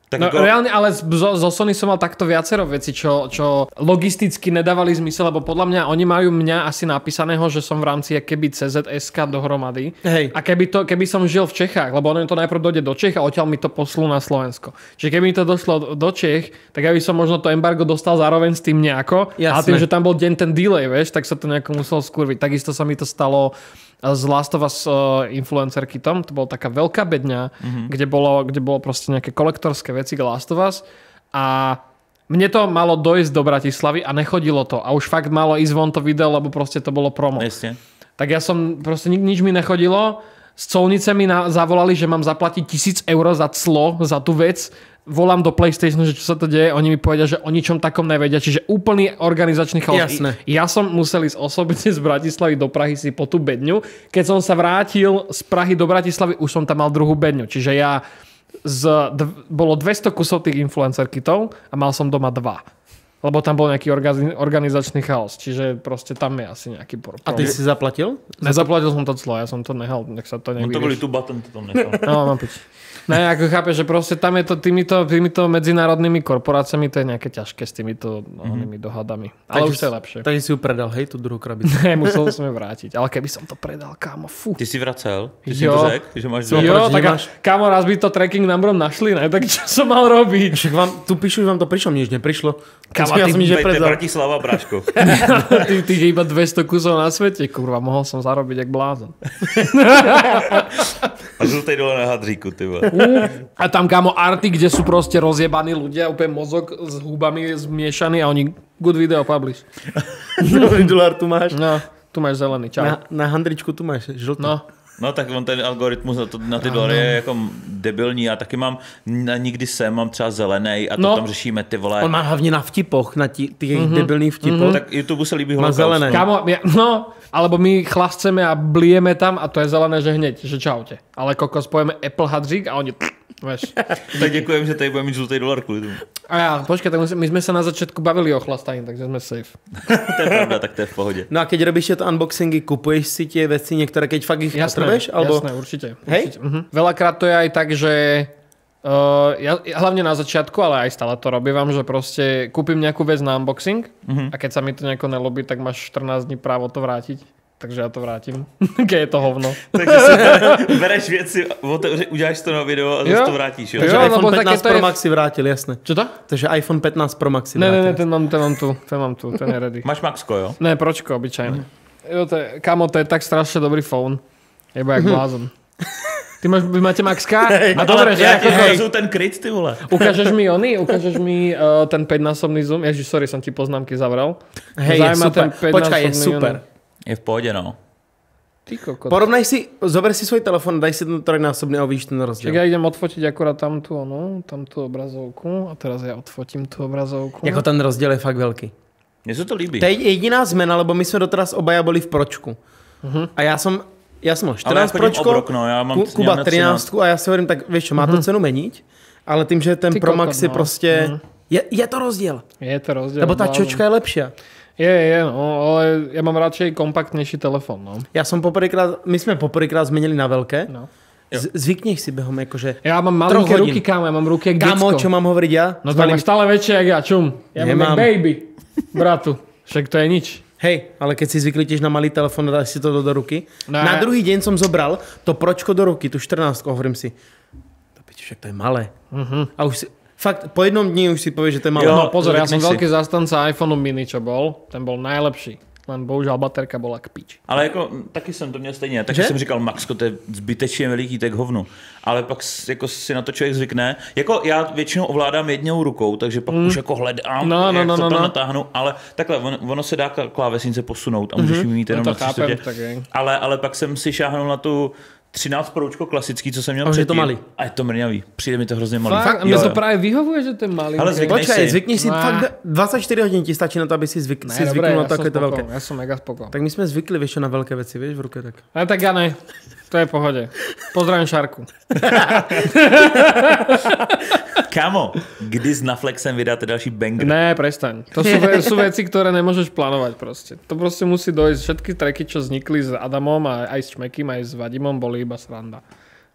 tak no, ako... reálne, ale zo, zo Sony som mal takto viacero veci, čo, čo logisticky nedávali zmysel, lebo podľa mňa oni majú mňa asi napísaného, že som v rámci keby CZSK dohromady. Hej. A keby, to, keby som žil v Čechách, lebo ono to najprv dojde do Čech a odtiaľ mi to poslú na Slovensko. Čiže keby mi to došlo do Čech, tak ja by som možno to embargo dostal zároveň s tým nejako. Jasne. A tým, že tam bol deň ten delay, vieš, tak sa to nejako muselo skurviť. Takisto sa mi to stalo z Last of Us uh, influencerky tam, to bola taká veľká bedňa, mm-hmm. kde, bolo, kde bolo proste nejaké kolektorské veci k Last of Us a Mne to malo dojsť do Bratislavy a nechodilo to. A už fakt malo ísť von to video, lebo proste to bolo promo. Jasně. Tak ja som, proste ni- nič mi nechodilo. Z colnice mi na, zavolali, že mám zaplatiť tisíc eur za clo, za tú vec. Volám do PlayStationu, že čo sa to deje. Oni mi povedia, že o ničom takom nevedia. Čiže úplný organizačný chaos. Jasné. Ja som musel ísť osobne z Bratislavy do Prahy si po tú bedňu. Keď som sa vrátil z Prahy do Bratislavy, už som tam mal druhú bedňu. Čiže ja z, dv, bolo 200 kusov tých influencer kitov a mal som doma dva. Lebo tam bol nejaký organi- organizačný chaos. Čiže proste tam je asi nejaký por- A ty si zaplatil? Nezaplatil som to clo, ja som to nehal, nech sa to nevyrieši. to byli tu button, to tam nechal. No, mám pič. Ne, ako chápeš, že proste tam je to týmito, týmito medzinárodnými korporáciami, to je nejaké ťažké s týmito mm-hmm. dohadami. Ale už to je lepšie. Takže si ju predal, hej, tú druhú krabicu. Ne, musel som ju vrátiť. Ale keby som to predal, kámo, fú. Ty si vracel? Ty si Jo. to řekl, že máš Jo. tak nemáš? kámo, raz by to tracking numbrom našli, ne? Tak čo som mal robiť? Však vám, tu píšu, že vám to prišlo, už neprišlo. Kámo, ja som mi, že Bejte predal. Bratislava, Bráško. Ty, ty iba 200 kusov na svete, kurva, mohol som zarobiť jak blázon. A žltej dole na hadříku, ty vole. A tam, kámo, arty, kde sú proste rozjebaní ľudia, úplne mozog s hubami zmiešaný a oni good video publish. dolár tu máš. No, tu máš zelený, čau. Na, na handričku tu máš žltý. No, No tak on ten algoritmus na, to, na ty dolary je jako debilní. Já taky mám, na, nikdy jsem, mám třeba zelený a to No. tam řešíme ty vole. On má hlavně na vtipoch, na tí, tých mm-hmm. debilných vtipoch. No, tak YouTube se líbí Má holokaust. zelené. Kámo, ja, no, alebo my chlasceme a blieme tam a to je zelené, že hneď, že čaute. Ale kokos pojeme Apple hadřík a oni, vieš. Tak děkujem, že tady bude mít žlutý dolar kvůli tomu. A ja, počkaj, tak my, my sme sa na začiatku bavili o chlastaní, takže sme safe. To je pravda, tak to je v pohodě. No a keď robíš tieto unboxingy, kupuješ si tie veci niektoré, keď fakt ich potrebuješ? Alebo... jasné, určite. Hej? určite. Mhm. Veľakrát to je aj tak, že uh, ja, ja hlavne na začiatku, ale aj stále to robím, že proste kúpim nejakú vec na unboxing Mhm. a keď sa mi to nejako nelobí, tak máš 14 dní právo to vrátiť. Takže ja to vrátim, keď je to hovno. Takže si bere- bereš věci, uděláš to na video a zase to vrátíš. Jo? Takže Jo, iPhone lebo 15 také to Pro je- Max si vrátil, jasné. Čo to? Takže iPhone 15 Pro Max si Ne, ne, vrátil. ne, ten mám, ten mám tu, ten mám tu, ten je ready. Máš Maxko, jo? Ne, pročko, obyčajné. Jo, to je, kamo, to je tak strašne dobrý phone. Jeba jak blázon. Ty máš, vy máte Maxka? A dobre, že Já ako ukazuju ten kryt, ty vole. ukážeš mi ony, ukážeš mi uh, ten 5-násobný zoom. Ježiš, sorry, som ti poznámky zavrel. Hej, je Zaujíma super. ten Počkaj, je 5-násobný super. oný. Je v pohodě, no. Ty kokot. Porovnaj si, zober si svoj telefon, daj si ten trojnásobný a uvidíš ten Čak rozdiel. ja idem odfotiť akurát tamtu, ono, tamtu obrazovku a teraz ja odfotím tú obrazovku. Jako ten rozdiel je fakt veľký. Mně se to líbí. To je jediná zmena, lebo my jsme doteraz obaja boli v pročku. A já jsem, já jsem mal 14 Ale chodím pročko, obrok, no, já mám- Ku- Kuba já mám 13 a já si hovorím, tak vieš čo, má to cenu meniť, ale tým, že ten Ty Pro kokot, Max je no. prostě, je, je to rozdiel. Je to rozdiel. Lebo tá čočka je lepšia. Je, je, no, ale ja mám radšej kompaktnejší telefon, no. Já jsem poprvýkrát, my jsme poprvýkrát zmenili na veľké. no. Z, zvykneš si behom, jakože... Ja mám malinké ruky, kámo, ja mám ruky jak Kámo, čo mám hovoriť ja? No to máš stále väčšie jak ja, čum. Ja mám Nemám. jak baby, bratu. Však to je nič. Hej, ale keď si zvykli tiež na malý telefon, dáš si to do, do ruky. No na ja- druhý deň som zobral to pročko do ruky, tu 14, hovorím si, to piči, však to je malé. Uh-huh. A už si, fakt, po jednom dni už si povieš, že to je malé. No pozor, ja som si. veľký zastanca iPhone mini, čo bol. Ten bol najlepší. Len bohužiaľ baterka bola k piči. Ale jako, taky jsem to měl stejně. Taky Že? jsem říkal, Maxko, to je zbytečně veliký, tak hovno. Ale pak jako si na to člověk zvykne. Jako já většinou ovládám jednou rukou, takže pak už jako hledám, No, no, jak no, to no, tam no. natáhnu. Ale takhle, ono, ono se dá kl- klávesnice posunout a můžeš mm-hmm. mít jenom No na to tři chápem, tak je. ale, ale pak jsem si šáhnul na tu 13 proučko klasický, co jsem měl A je to předtím. malý. A je to mrňavý. Přijde mi to hrozně malý. Fakt, a mne to práve vyhovuje, že ten malý. Ale zvykneš Počkaj, si. zvykneš si, fakt 24 hodín ti stačí na to, aby si, zvyk, si zvyknul na to, je to veľké. Ja som mega spoko. Tak my sme zvykli, vieš na veľké veci, vieš, v ruke tak. Ale tak ja ne. To je v pohode. Pozdravím Šarku. Kámo, kdy s Naflexem vydáte další banger? Ne, prestaň. To sú, ve- sú veci, ktoré nemôžeš plánovať proste. To proste musí dojsť. Všetky tracky, čo vznikli s Adamom a aj s Čmekým, aj s Vadimom, boli iba sranda.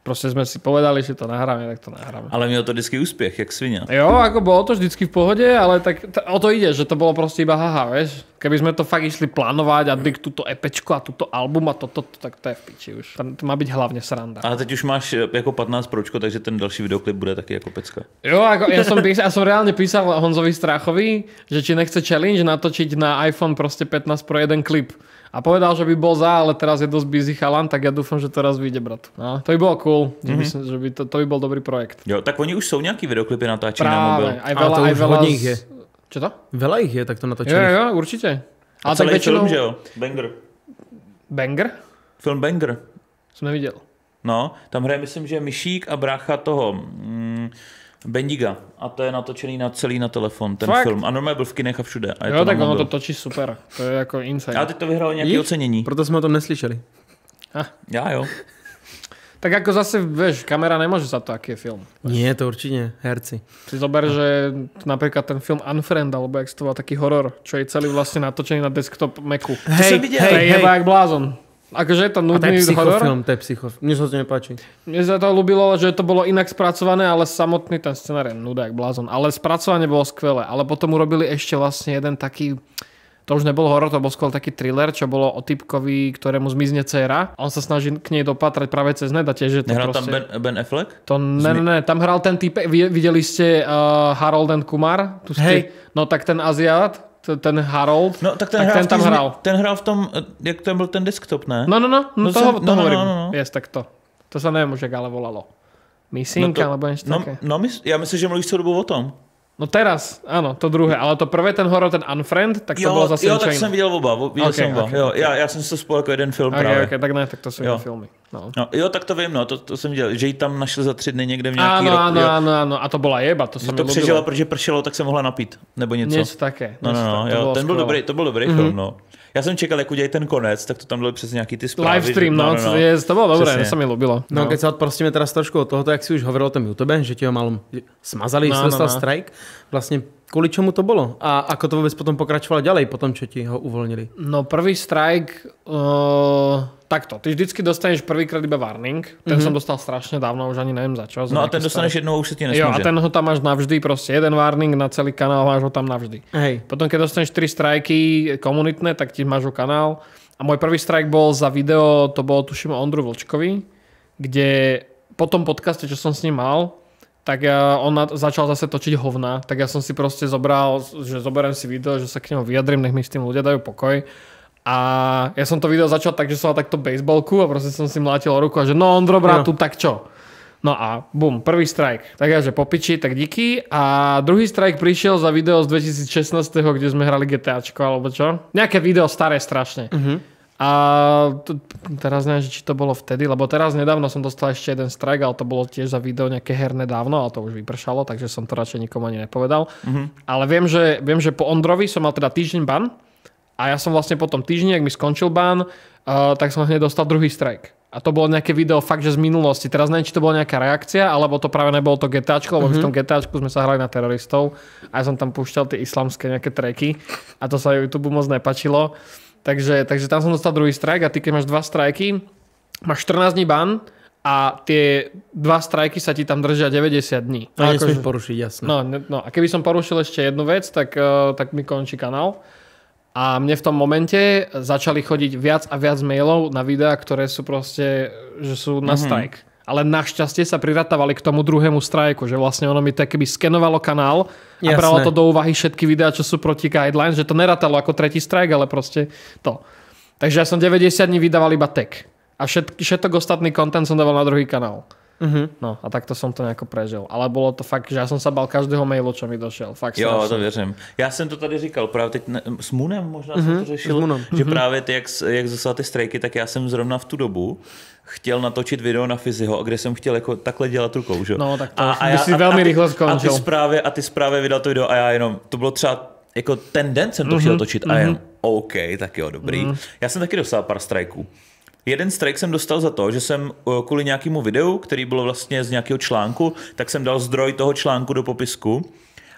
Proste sme si povedali, že to nahráme, tak to nahráme. Ale měl to vždycky úspěch, jak svině. Jo, ako bolo to vždycky v pohode, ale tak t- o to ide, že to bolo proste iba haha, vieš. Keby sme to fakt išli plánovať a byť túto epečko a túto album a toto, to, tak to je v piči už. To, to má byť hlavne sranda. Ale teď už máš eh, jako 15 pročko, takže ten další videoklip bude taky jako pecka. Jo, ako, ja, som písal, ja som reálne písal Honzovi Stráchovi, že či nechce challenge natočiť na iPhone proste 15 pro jeden klip. A povedal, že by bol za, ale teraz je dosť busy chalan, tak ja dúfam, že to raz vyjde, brat. No, to by bolo cool, mm-hmm. že, by, som- že by to, to by bol dobrý projekt. Jo, tak oni už jsou nějaký videoklipy natáčení na mobil. Aj Ale veľa, to aj už veľa hodne ich je. Čo to? Veľa ich je takto Jo, natočených. jo, určite. Ale tak Celý väčšinou... film, že jo? Banger. Banger? Film Banger. Som nevidel. No, tam hraje, myslím, že Myšík a brácha toho mm, Bendiga. A to je natočený na celý na telefon, ten Fakt? film. A normálně byl v kinech a všude. A je Jo, to tak ono to točí super. To je jako insane. A teď to vyhralo nějaké Jí? ocenění. Proto jsme o tom neslyšeli. Já jo. Tak ako zase, vieš, kamera nemôže za to, aký je film. Nie, to určite herci. Si zober, že napríklad ten film Unfriend, alebo jak to bol taký horor, čo je celý vlastne natočený na desktop Macu. Hej, jsem viděl. to hej, je hej. jeba jak blázon. Akože je to A to je nudný horor. psychofilm, to je psychofilm. Mně se to nepáči. Mne sa to ľúbilo, že to bolo inak spracované, ale samotný ten scenár je nuda jak blázon. Ale spracovanie bolo skvelé. Ale potom urobili ešte vlastne jeden taký to už nebol horor, to bol skôr taký thriller, čo bolo o typkovi, ktorému zmizne dcéra. A on sa snaží k nej dopatrať práve cez net a tiež je to Nehrál proste... tam ben, ben Affleck? To ne, ne, ne, tam hral ten typ, videli ste uh, Harold and Kumar? Tu ste, Hej. No tak ten Aziat, ten Harold, No tak ten, Tak hrál ten tam zmi- hrál. Ten hrál v tom, eh, jak tam byl ten desktop, ne? No, no, no, no, No to, ho- to no, no, hovorím. no, no, no. Yes, tak to. To sa neviem už, jak ale volalo. Missing, to- alebo niečo no, také. no mys- já myslím, že mluvíš celou dobu o tom. No teraz, áno, to druhé. Ale to prvé, ten horor, ten Unfriend, tak to Jo, bolo zase jo tak iné. jsem viděl oba, viděl Ok, jsem oba. ok, jo, ok. Já, já jsem si to spojil jako jeden film Okay, právě. okay, tak ne, tak to sú Jo. filmy. No. No, jo, tak to vím, no, to, to jsem viděl, že ji tam našli za tři dny někde v nějaký Áno, rok. áno, jo. áno. A to bola jeba, to mi to přežila, protože pršelo, tak se mohla napít, nebo něco. Niečo také. No, no, no, jo, ten byl dobrý, to byl dobrý film, no. Já jsem čekal, jak udělají ten konec, tak to tam byly přes nějaký ty zprávy. Livestream, že- no, no, no. Yes, to bolo dobré, to sa mi ľúbilo. No, keď sa odprostíme teraz trošku od tohoto, jak si už hovoril o tom YouTube, že ti ho mal smazali, No, no, no, no. strike. Vlastne kvôli čomu to bolo? A ako to vôbec potom pokračovalo ďalej, potom čo ti ho uvoľnili? No prvý strike, uh, takto, ty vždycky dostaneš prvýkrát iba warning, ten mm-hmm. som dostal strašne dávno, už ani neviem za čo. za No a ten dostaneš jednou a už se ti Jo, nesmůže. a ten ho tam máš navždy, proste jeden warning na celý kanál, máš ho tam navždy. Hej. Potom keď dostaneš 3 strajky komunitné, tak ti máš ho kanál. A môj prvý strike bol za video, to bolo tuším Ondru Vlčkovi, kde po tom podcaste, čo som s ním mal, tak ja, on začal zase točiť hovna, tak ja som si proste zobral, že zoberiem si video, že sa k nemu vyjadrím, nech mi s tým ľudia dajú pokoj. A ja som to video začal tak, že som mal takto baseballku a proste som si mlátil ruku a že no Ondro bratu, tak čo? No a bum, prvý strike. Tak ja, že popiči, tak díky. A druhý strike prišiel za video z 2016, kde sme hrali GTAčko, alebo čo? Nejaké video staré strašne. Uh-huh. A to, teraz neviem, či to bolo vtedy, lebo teraz nedávno som dostal ešte jeden strike, ale to bolo tiež za video nejaké herné dávno, ale to už vypršalo, takže som to radšej nikomu ani nepovedal. Uh-huh. Ale viem že, viem, že po Ondrovi som mal teda týždeň ban a ja som vlastne po tom týždni, ak mi skončil ban, uh, tak som hneď dostal druhý strike. A to bolo nejaké video fakt, že z minulosti. Teraz neviem, či to bola nejaká reakcia, alebo to práve nebolo to GTAčko, lebo mm-hmm. v tom GTAčku sme sa hrali na teroristov a ja som tam púšťal tie islamské nejaké tracky a to sa YouTube moc nepačilo. Takže, takže tam som dostal druhý strike a ty keď máš dva strajky, máš 14 dní ban a tie dva strajky sa ti tam držia 90 dní. A akože- nesmieš porušiť, jasné. No, no a keby som porušil ešte jednu vec, tak, uh, tak mi končí kanál. A mne v tom momente začali chodiť viac a viac mailov na videá, ktoré sú proste, že sú na mm-hmm. strike. Ale našťastie sa priratávali k tomu druhému strajku, že vlastne ono mi to keby skenovalo kanál a Jasné. bralo to do úvahy všetky videá, čo sú proti guidelines, že to neratalo ako tretí strike, ale proste to. Takže ja som 90 dní vydával iba tech. A všetky, všetok ostatný content som dával na druhý kanál. Uh-huh. No a takto som to nejako prežil. Ale bolo to fakt, že ja som sa bal každého mailu, čo mi došel. Fakt Jo, strašne. to věřím. Já jsem to tady říkal, právě teď ne, s Moonem možná mm-hmm, Mhm, jsem to řešil, Moonem. že právě ty, jak, jak zaslal ty strajky, tak já jsem zrovna v tu dobu chtěl natočit video na Fyziho, kde jsem chtěl jako takhle dělat rukou, že? No, tak to by si velmi rychle A ty skončil. zprávě, a ty zprávě vydal to video a já jenom, to bylo třeba jako ten den jsem to Mhm, chtěl točit a jenom, OK, tak jo, dobrý. Já jsem taky dostal pár strajků. Jeden strike jsem dostal za to, že jsem uh, kvůli nějakému videu, který bylo vlastně z nějakého článku, tak jsem dal zdroj toho článku do popisku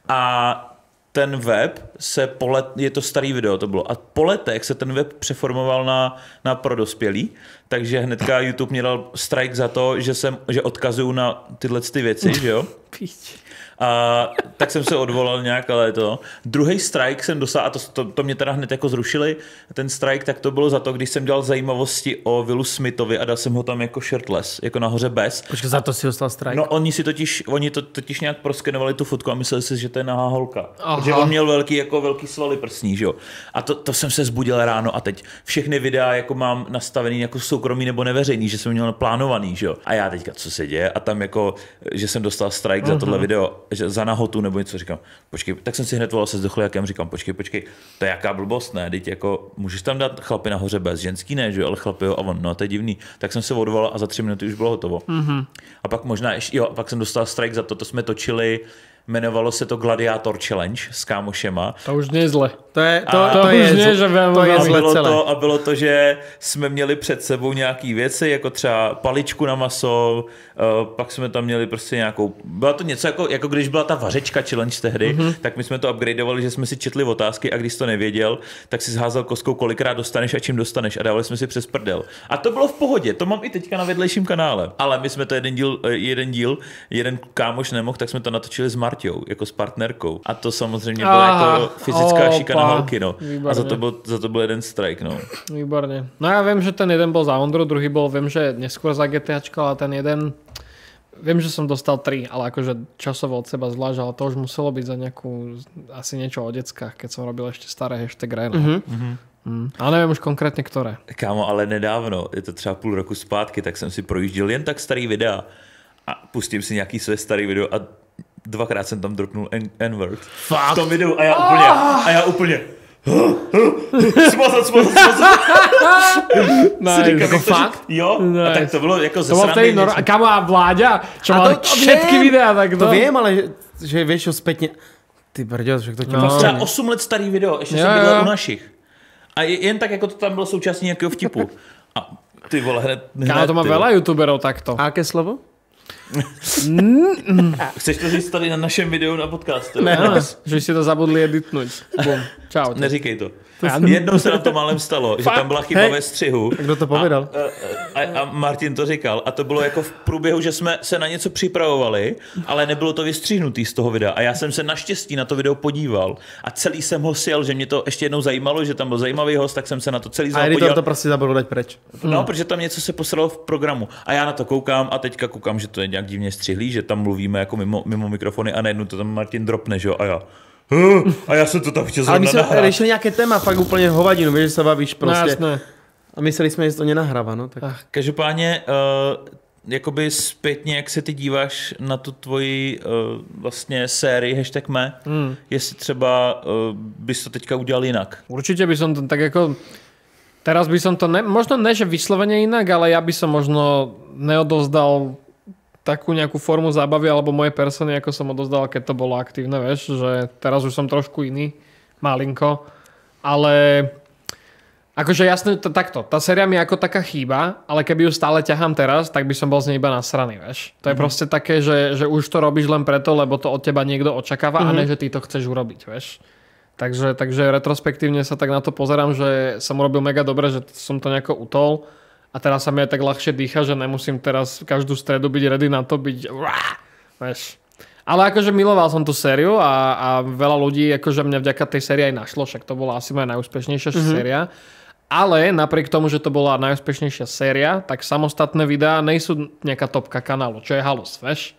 a ten web se po let, je to starý video to bylo, a po letech se ten web přeformoval na, na pro dospělý, takže hnedka YouTube mě dal strike za to, že, jsem, že odkazuju na tyhle ty věci, že jo? Pič. A tak jsem se odvolal nějak, ale to. Druhý strike jsem dostal, a to, to, to mě teda hned jako zrušili, ten strike, tak to bylo za to, když jsem dělal zajímavosti o Willu Smithovi a dal jsem ho tam jako shirtless, jako nahoře bez. Počkej, za to si dostal strike. No oni si totiž, oni to totiž nějak proskenovali tu fotku a mysleli si, že to je nahá holka. Aha. Že on měl velký, jako velký svaly prsní, že jo. A to, to jsem se zbudil ráno a teď všechny videa jako mám nastavený jako soukromý nebo neveřejný, že jsem měl plánovaný, že jo. A já teďka, co se děje? A tam jako, že jsem dostal strike za tohle video. Že za nahotu nebo něco, říkám, počkej, tak jsem si hned volal se s dochliakem, říkám, počkej, počkej, to je jaká blbost, ne, teď jako, můžeš tam dát chlapy nahoře bez, ženský ne, že jo, ale chlapy jo, a on, no to je divný, tak jsem se odvolal a za tři minuty už bylo hotovo. Mm-hmm. A pak možná ještě, jo, pak jsem dostal strike za to, to jsme točili, jmenovalo se to Gladiator Challenge s kámošema. To už nie zle. To je, to, A- to, To je, nie, že to je A zle bylo, celé. to, a bylo to, že jsme měli před sebou nějaké věci, jako třeba paličku na maso, uh, pak jsme tam měli prostě nějakou, byla to něco jako, jako když byla ta vařečka challenge tehdy, mm-hmm. tak my jsme to upgradeovali, že jsme si četli otázky a když to nevěděl, tak si zházel kostkou, kolikrát dostaneš a čím dostaneš a dávali jsme si přes prdel. A to bylo v pohodě, to mám i teďka na vedlejším kanále. Ale my jsme to jeden díl, eh, jeden díl, jeden kámoš nemohl, tak jsme to natočili s Marťou, jako s partnerkou. A to samozřejmě bylo Aha, jako fyzická opa, šikana holky, no. A za to, byl, za to byl jeden strike, no. Výborne. No ja viem, že ten jeden bol za Ondru, druhý bol, viem, že neskôr za GTAčko, ale ten jeden... Viem, že som dostal 3, ale akože časovo od seba zvlášť, ale to už muselo byť za nejakú, asi niečo o deckách, keď som robil ešte staré hashtag Reno. Mm-hmm. Mm. Ale neviem už konkrétne ktoré. Kámo, ale nedávno, je to třeba půl roku zpátky, tak jsem si projížděl jen tak starý videa a pustím si nějaký své starý video a dvakrát jsem tam dropnul N-word. V tom videu a já úplně, a já úplně smazat, smazat, smazat. Říkám, Jako to, že- fakt? Jo, a Nice. tak to bylo jako ze To srandy no, něco. kamo a Vláďa, čo A mal to- to všetky videá, tak To viem, ale že, vieš čo spätne... Ty brďo, že to ťa No. no. Třeba 8 let starý video, ještě jsem bydlel u našich. A je- jen tak, jako to tam bylo součástí nějakého vtipu. A ty vole, hned, hned Kámo, to má veľa youtuberov takto. A aké slovo? Chceš to říct tady na našem videu na podcastu? Ne. Áno, že si to zabudli editnúť. Bum. Čau. Neříkej to. Jednou se na to málem stalo, že tam byla chyba ve střihu. Kdo to povedal? A, a, a Martin to říkal. A to bylo jako v průběhu, že jsme se na něco připravovali, ale nebylo to vystříhnutý z toho videa. A já jsem se naštěstí na to video podíval a celý jsem ho sjel, že mě to ještě jednou zajímalo, že tam byl zajímavý host, tak jsem se na to celý A podíval. to prostě zabudol dať preč. No, protože tam něco se posralo v programu. A já na to koukám a teďka koukám, že to je nějak divně střihlý, že tam mluvíme jako mimo, mimo mikrofony a najednou to tam Martin dropne, že jo, a já. "Huh, A já jsem to tam chtěl Ale my zrovna sme nahrát. riešili nejaké téma, fakt úplne hovadinu, vieš, že sa bavíš No proste. jasné. a mysleli sme, že to nenahráva, no tak. Každopádně, uh, jakoby zpětně, jak se ty díváš na tu tvoji uh, vlastně sérii hashtag me, Hmm. jestli třeba uh, bys to teďka udělal jinak. Určite by som to tak ako... Teraz by som to, ne, možno ne, že vyslovene inak, ale ja by som možno neodovzdal takú nejakú formu zábavy alebo moje persony, ako som odozdal, keď to bolo aktívne, vieš, že teraz už som trošku iný, malinko, ale akože jasne, to, takto, tá séria mi ako taká chýba, ale keby ju stále ťahám teraz, tak by som bol z nej iba nasraný, vieš. To je proste také, že, že už to robíš len preto, lebo to od teba niekto očakáva a ne, že ty to chceš urobiť, vieš. Takže, takže retrospektívne sa tak na to pozerám, že som urobil mega dobre, že som to nejako utol a teraz sa mi aj tak ľahšie dýcha, že nemusím teraz každú stredu byť ready na to, byť vieš. Ale akože miloval som tú sériu a, a veľa ľudí akože mňa vďaka tej sérii aj našlo, však to bola asi moja najúspešnejšia mm-hmm. séria. Ale napriek tomu, že to bola najúspešnejšia séria, tak samostatné videá nejsú nejaká topka kanálu, čo je halus, vieš?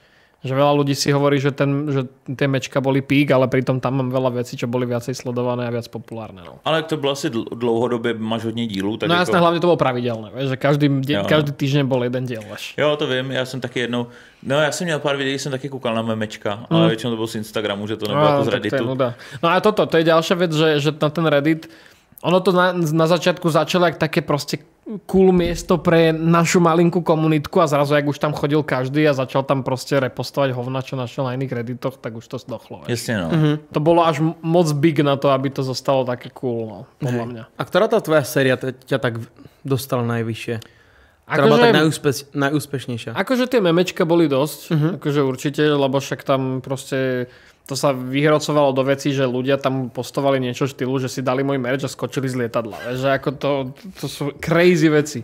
Že veľa ľudí si hovorí, že, ten, že tie mečka boli pík, ale pritom tam mám veľa vecí, čo boli viacej sledované a viac populárne. No, Ale to bylo asi dl- dlouhodobě, máš hodně dílů, tak no jako... jasné, hlavne to bolo pravidelné, vieš? že každý, de- Jo. každý týždeň bol jeden diel. Vieš? Jo, to vím, já jsem taky jednou, no já jsem měl pár videí, jsem taky koukal na memečka, ale většinou to bylo z Instagramu, že to nebylo jako z tak to je Redditu. No a toto, to je ďalšia vec, že, že na ten Reddit, ono to na, na začiatku začalo jak také proste cool miesto pre našu malinkú komunitku a zrazu, jak už tam chodil každý a začal tam proste repostovať hovna, čo našiel na iných redditoch, tak už to zdochlo. Jasně, no. To bolo až moc big na to, aby to zostalo také cool, no, podľa mňa. A ktorá tá tvoja séria ťa tak dostala najvyššie? Ktorá bola Akože- tak najúspeš, najúspešnejšia? Akože tie memečka boli dosť, uh-huh. akože určite, lebo však tam proste to sa vyhrocovalo do veci, že ľudia tam postovali niečo štýlu, že si dali môj merch a skočili z lietadla. Že ako to, to sú crazy veci.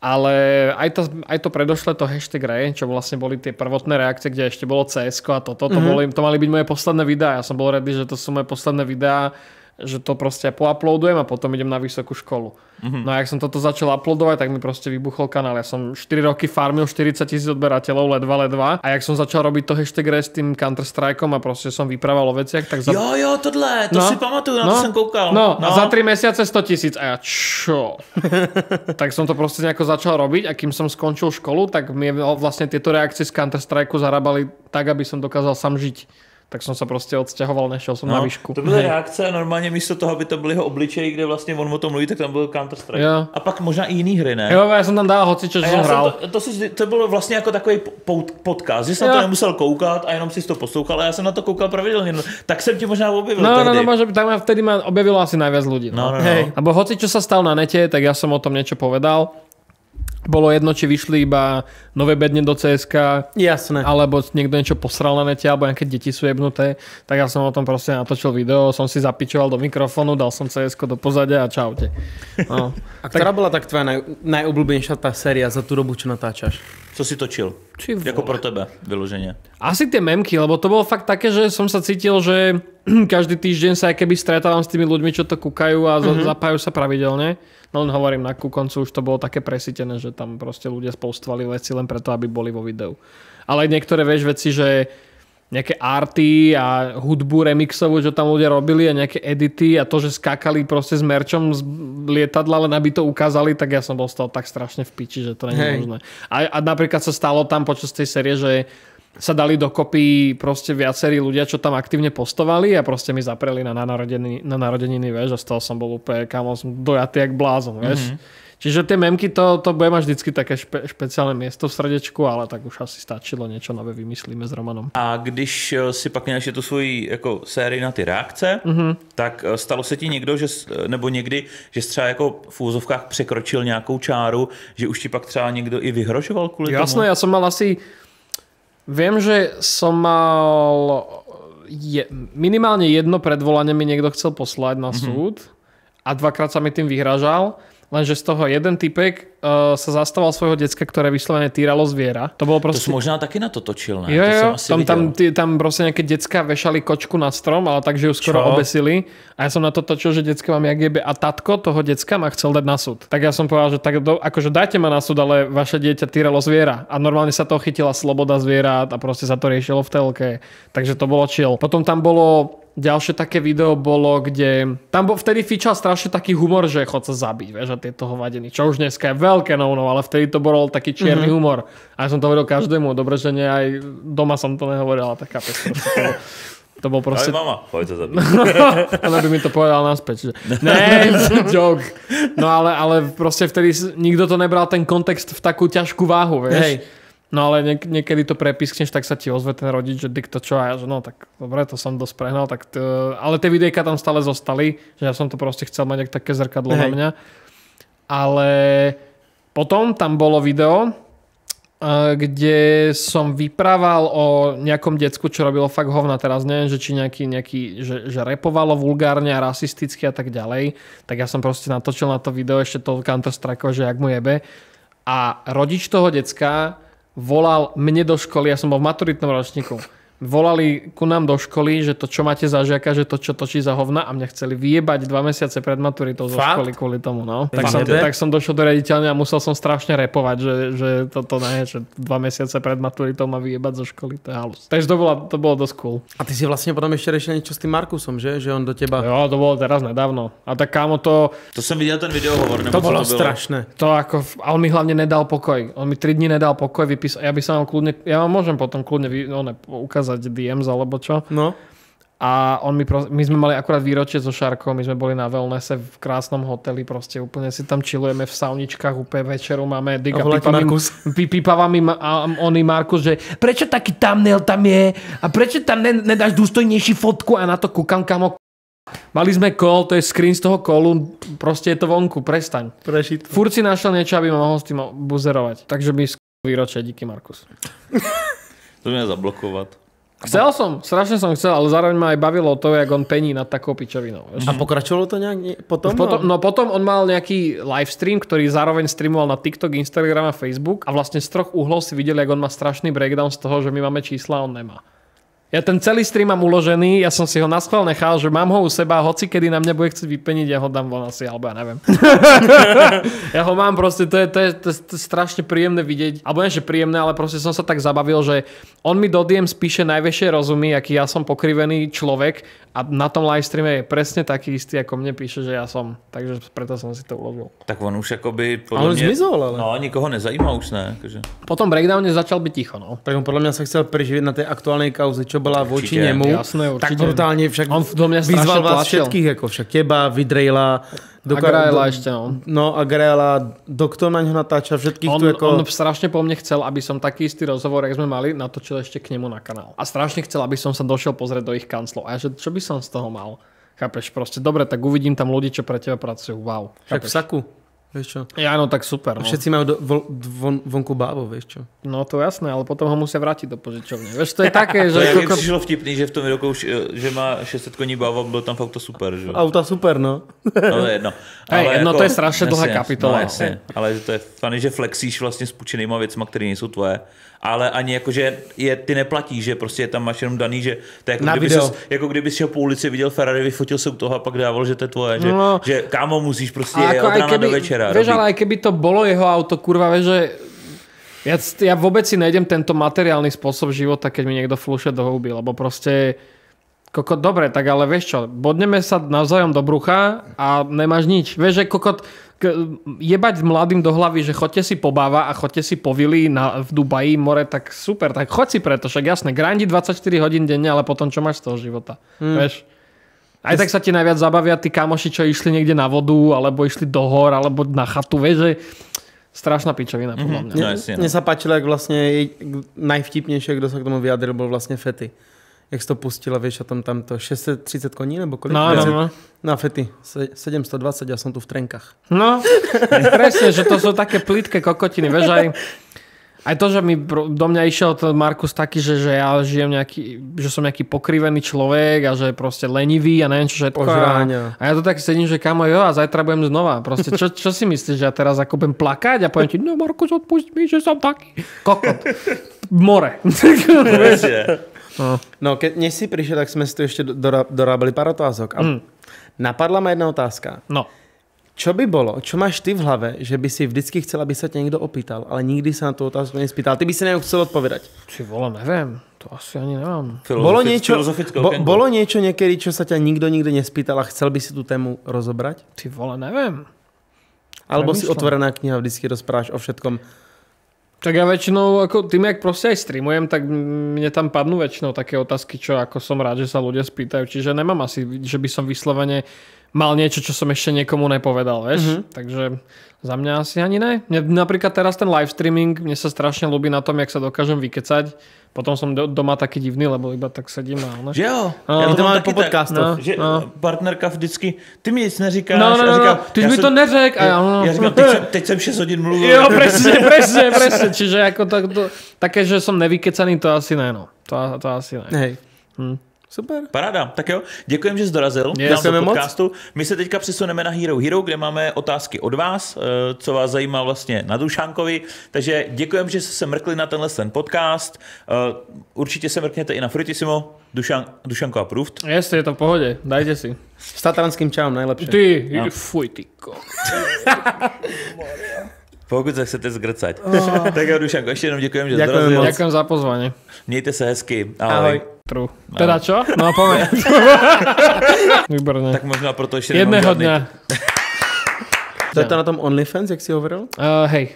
Ale aj to, aj to predošle to hashtag Ray, čo vlastne boli tie prvotné reakcie, kde ešte bolo cs a toto, to, boli, to mali byť moje posledné videá. Ja som bol ready, že to sú moje posledné videá, že to proste pouploadujem a potom idem na vysokú školu. Mm-hmm. No a jak som toto začal uploadovať, tak mi proste vybuchol kanál. Ja som 4 roky farmil 40 tisíc odberateľov, ledva, ledva. A jak som začal robiť to hashtag s tým Counter Strikeom a proste som vyprával o veciach, tak za... Jo, jo, tohle, to No. si pamatuju, na No. to jsem koukal. No, a za 3 mesiace 100 tisíc. A ja čo? tak som to proste nejako začal robiť a kým som skončil školu, tak mi vlastne tieto reakcie z Counter Strike zarábali tak, aby som dokázal sám žiť. Tak som sa proste odsťahoval, nešiel som na No, výšku. to byly reakce a normálně místo toho, aby to byly jeho obličeji, kde vlastně on o tom mluví, tak tam byl Counter Strike. Jo. A pak možná i jiný hry, ne? Jo, ja som tam dal hoci, čo som já jsem hral. to, to, si, to, bylo vlastně jako takový po- podcast, že jsem Jo. to nemusel koukat a jenom si to poslouchal a já jsem na to koukal pravidelně. No, tak jsem ti možná objevil No, no, tehdy. no, môže, tak ma vtedy ma objavilo asi najviac ľudí. No, no, no. Hej. Abo hoci, čo sa stalo na nete, tak ja som o tom niečo povedal. Bolo jedno, či vyšli iba nové bedne do CSK, Jasné. alebo niekto niečo posral na nete, alebo nejaké deti sú jebnuté, tak ja som o tom proste natočil video, som si zapičoval do mikrofónu, dal som cs do pozadia a čaute. No. A ktorá bola tak tvoja naj, najobľúbenejšia tá séria za tú dobu, čo natáčaš? Co si točil? Či Jako pro tebe, vyloženě. Asi tie memky, lebo to bolo fakt také, že som sa cítil, že každý týždeň sa keby stretávam s tými ľuďmi, čo to kúkajú a mm-hmm. zapájajú sa pravidelne. No len hovorím, na koncu už to bolo také presítené, že tam proste ľudia postovali veci len preto, aby boli vo videu. Ale niektoré, vieš, veci, že nejaké arty a hudbu remixovú, čo tam ľudia robili a nejaké edity a to, že skákali proste s merčom z lietadla, len aby to ukázali, tak ja som bol z toho tak strašne v piči, že to nie je možné. A, a napríklad sa stalo tam počas tej série, že sa dali dokopy proste viacerí ľudia, čo tam aktívne postovali a proste mi zapreli na, na, narodeniny, na narodeniny, vieš, a z toho som bol úplne, kamo, som dojatý jak blázon, vieš. Mm-hmm. Čiže tie memky, to, to bude mať vždycky také špe, špeciálne miesto v srdečku, ale tak už asi stačilo, niečo nové vymyslíme s Romanom. A když eh, si pak měl ještě tu svoji jako sérii na ty reakce, mm-hmm. tak eh, stalo se ti někdo, že, nebo někdy, že třeba jako v úzovkách překročil nějakou čáru, že už ti pak třeba někdo i vyhrožoval kvůli Jasné, tomu? ja som mal asi... Viem, že som mal... Je, minimálne jedno predvolanie mi niekto chcel poslať na súd a dvakrát sa mi tým vyhražal. Lenže z toho jeden typek uh, sa zastával svojho decka, ktoré vyslovene týralo zviera. To bolo To proste... jsi možná taky na to točil, ne? Jo, to jo, jsem asi tam, tam, viděl. ty, tam proste nejaké decka vešali kočku na strom, ale tak, že ju skoro Čo? obesili. A ja som na to točil, že decka mám jak jebe. A tatko toho decka ma chcel dať na súd. Tak ja som povedal, že tak do, akože dajte ma na súd, ale vaše dieťa týralo zviera. A normálne sa to chytila sloboda zvierat a proste sa to riešilo v telke. Takže to bolo chill. Potom tam bolo Ďalšie také video bolo, kde... Tam bol, vtedy fičal strašne taký humor, že chod sa zabiť, vieš, a tieto hovadiny. Čo už dneska je veľké no, no ale vtedy to bol taký čierny mm-hmm. humor. A ja som to hovoril každému, dobre, že nie aj doma som to nehovoril, ale tak chápeš. proste To, bol- to bol Ale proste... mama, pojď to zabít. Ona by mi to povedal naspäť. Že... Ne, joke. No ale, ale proste vtedy nikto to nebral ten kontext v takú ťažkú váhu, vieš. Hej. No ale niek- niekedy to prepiskneš, tak sa ti ozve ten rodič, že Dick to čo a ja, že no tak dobre, to som dosť prehnal, tak to... ale tie videjka tam stále zostali, že ja som to proste chcel mať také zrkadlo na Hej. mňa. Ale potom tam bolo video, eh, kde som vyprával o nejakom decku, čo robilo fakt hovna teraz, neviem, že či nejaký, nejaký že, že repovalo vulgárne a rasisticky a tak ďalej, tak ja som proste natočil na to video ešte to Counter Strike, že jak mu jebe. A rodič toho decka volal mne do školy, ja som bol v maturitnom ročníku, volali ku nám do školy, že to čo máte za žiaka, že to čo točí za hovna a mňa chceli vyjebať dva mesiace pred maturitou zo Fakt? školy kvôli tomu. No. Tak, Fakt? som, tak som došiel do riaditeľne a musel som strašne repovať, že, že toto ne, že dva mesiace pred maturitou ma vyjebať zo školy, to je halus. Takže to bolo, to bolo dosť cool. A ty si vlastne potom ešte riešil niečo s tým Markusom, že? Že on do teba... Jo, to bolo teraz nedávno. A tak kámo to, To jsem viděl ten videohovor, nebo To bolo to bylo? strašné. to ako, a on mi hlavne nedal pokoj. On mi 3 dní nedal pokoj, vypísal, ja by som vám kľudne, ja vám môžem potom kľudne vy, no, ne, ukázať DMs alebo čo. No. A on mi pro, my sme mali akurát výročie so Šarkou, my sme boli na wellnesse v krásnom hoteli, proste úplne si tam chillujeme v sauničkách, úplne večeru máme Diga A volá ti Markus. pípava mi ma, a oný Markus, že prečo taký thumbnail tam je a prečo tam ne, nedáš dôstojnejší fotku a na to kúkam kamo Mali sme call, to je screen z toho callu, proste je to vonku, prestaň. Prešit. Furt si našiel niečo, aby ma mohol s tým buzerovať. Takže mi sk- výročie, díky Markus. To mě zablokovat. Chcel som, strašne som chcel, ale zároveň ma aj bavilo to, jak on pení nad takou pičovinou. A pokračovalo to nejak potom? Potom, no potom on mal nejaký live stream, ktorý zároveň streamoval na TikTok, Instagram a Facebook a vlastne z troch uhlov si videli, jak on má strašný breakdown z toho, že my máme čísla a on nemá. Ja ten celý stream mám uložený, ja som si ho na schvál nechal, že mám ho u seba, hoci kedy na mňa bude chcieť vypeniť, ja ho dám von asi, alebo ja neviem. ja ho mám proste, to je, to, je, to, je, to je strašne príjemné vidieť, alebo nie, že príjemné, ale proste som sa tak zabavil, že on mi do DM spíše najväčšie rozumy, aký ja som pokrivený človek a na tom live streame je presne taký istý, ako mne píše, že ja som. Takže preto som si to uložil. Tak on už akoby... A on zmizol, ale. No, nikoho nezajímá už ne. Akože. Po tom breakdowne začal byť ticho, no. Tak on podľa mňa sa chcel preživiť na tej aktuálnej kauze, čo bola voči Určite. nemu. Jasné, tak brutálne však On do mňa vyzval vás tlačil. všetkých, ako však teba, Vidrejla, Do ešte, no. No a doktor na ňo natáča, všetkých On, tu ako... on strašne po mne chcel, aby som taký istý rozhovor, jak sme mali, natočil ešte k nemu na kanál. A strašne chcel, aby som sa došiel pozrieť do ich kanclov. A ja, že čo by som z toho mal? Chápeš, proste dobre, tak uvidím tam ľudí, čo pre teba pracujú. Wow. Však v Chápeš? saku. Vieš čo? Ja, no tak super. No. Všetci majú do, vo, von, vonku bávo, vieš čo? no to jasné, ale potom ho musia vrátiť do požičovne. Vieš, to je také, To že... je, mi koko- přišlo vtipný, že v tom roku už, eh, že má 600 koní báva, byl tam fakt to super, že? jo? Auta super, no. No, to je jedno. Hej, no to je strašne dlhá kapitola, No, no. jasně. Ale že to je funny, že flexíš vlastně s půjčenýma věcma, které nejsou tvoje. Ale ani jako, že je, ty neplatíš, že prostě je tam máš jenom daný, že to je jako, Na kdyby video. ses, jako kdyby šel po ulici, viděl Ferrari, vyfotil se u toho a pak dával, že to je tvoje. Že, No. že kámo, musíš prostě je od rána do večera. vieš, ale aj keby to bolo jeho auto, kurva, vieš, že ja, ja vôbec si nejdem tento materiálny spôsob života, keď mi niekto flúše do huby, lebo proste Koko, dobre, tak ale vieš čo, bodneme sa navzájom do brucha a nemáš nič. Vieš, že kokot, jebať mladým do hlavy, že chodte si po báva a chodte si po vily na, v Dubaji, more, tak super, tak choď si preto, však jasné, grandi 24 hodín denne, ale potom čo máš z toho života, hmm. vieš. Aj tak sa ti najviac zabavia tí kamoši, čo išli niekde na vodu, alebo išli do hor, alebo na chatu, vieš, že strašná pičovina, podľa mňa. No jasne, no. Mne sa páčilo, jak vlastne najvtipnejšie, kto sa k tomu vyjadril, bol vlastne Fety. Jak si to pustila, vieš, a tam, tam to 630 koní, nebo kolik? No, no, no. Na Fety, se- 720, ja som tu v trenkách. No, presne, že to sú také plítke kokotiny, vieš, aj, aj to, že mi do mňa išiel ten Markus taký, že, že ja žijem nejaký, že som nejaký pokrivený človek a že proste lenivý a neviem čo všetko. A, Požráňa. a ja tu tak sedím, že kamo, jo, a zajtra budem znova. Proste, čo, čo si myslíš, že ja teraz ako budem plakať a poviem ti, no Markus, odpust mi, že som taký. Kokot. More. Presne. No, keď než si prišiel, tak sme si tu ešte dora- dorábali pár otázok. A napadla ma jedna otázka. No. Čo by bolo, čo máš ty v hlave, že by si vždycky chcel, aby sa ťa niekto opýtal, ale nikdy sa na tú otázku nespýtal. Ty by si na ňu chcel odpovedať. Ty vole, neviem. To asi ani nemám. Bolo niečo, bo, bolo niečo niekedy, čo sa ťa nikto nikdy nespýtal a chcel by si tú tému rozobrať? Ty vole, neviem. Alebo si Premýšľam. otvorená kniha, vždycky rozprávaš o všetkom. Tak ja väčšinou, ako tým, jak proste aj streamujem, tak mne tam padnú väčšinou také otázky, čo ako som rád, že sa ľudia spýtajú. Čiže nemám asi, že by som vyslovene mal niečo, čo som ešte niekomu nepovedal, vieš. Mhm. Mm-hmm. Takže za mňa asi ani ne. Mne, napríklad teraz ten live streaming, mne sa strašne ľúbi na tom, jak sa dokážem vykecať. Potom som do, doma taký divný, lebo iba tak sedím a ne. Že jo, No, já My to mám máme taky po tak, podcastoch. No. že No. partnerka vždycky, ty mi nic neříkáš. No, no, a no, říkám, no, ty mi to neřekl. A ja, no. Já říkám, teď, jsem- teď jsem 6 hodin mluvil. Jo, presne, presne, presne. Čiže ako tak, to, také, že som nevykecaný, to asi ne, no. To, to asi ne. Hej. Hm. Super. Paráda, tak jo, děkujem, že jsi dorazil Je, do děkujeme moc. podcastu. My se teďka přesuneme na Hero Hero, kde máme otázky od vás, eh, co vás zajímá vlastně na Dušankovi. Takže děkujem, že jste se mrkli na tenhle ten podcast. Eh, Určitě se mrkněte i na Fruitissimo, Dušan, Dušanko approved. Jasne, je to v pohode, dajte si. S tatranským čaom najlepšie. Ty, No. fuj, ty ko. Pokud se chcete zgrcať. tak jo, Dušanko, ještě jednou děkujem, že Ďakujem dorazil. moc. Ďakujem za pozvanie. Mějte se hezky. Ahoj. Ahoj. True. Teda čo? No poďme. Výborné. Tak možná proto ještě Jedného dňa. To je to na tom OnlyFans, jak si hovoril? Uh, hej.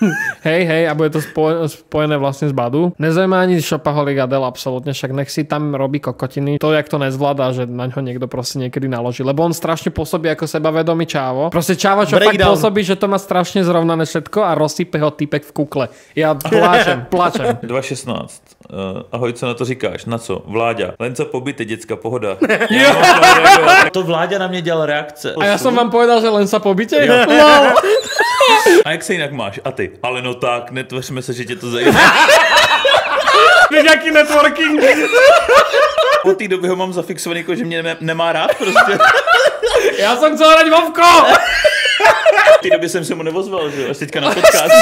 hej, hej, a bude to spojené, spojené vlastne s Badu. Nezaujíma ani Shopaholic Adel absolútne, však nech si tam robí kokotiny. To, jak to nezvláda, že na ňo niekto proste niekedy naloží. Lebo on strašne pôsobí ako sebavedomý čávo. Proste čávo, čo fakt Breakdown. pôsobí, že to má strašne zrovnané všetko a rozsype ho typek v kukle. Ja pláčem, plačem. 2.16. Uh, ahoj, co na to říkáš? Na co? Vláďa. Lenca pobyty, děcka, pohoda. to Vláďa na mě dělal reakce. A ja som vám povedal, že len sa pobite? Lol. A jak se jinak máš? A ty? Ale no tak, netvořme se, že tě to zajímá. Vieš, aký networking? Po té době ho mám zafixovaný, jako, že mě ne- nemá rád prostě. Ja som chcel hrať Vovko! V té době jsem se mu nevozval, že jo? Až teďka na podcast.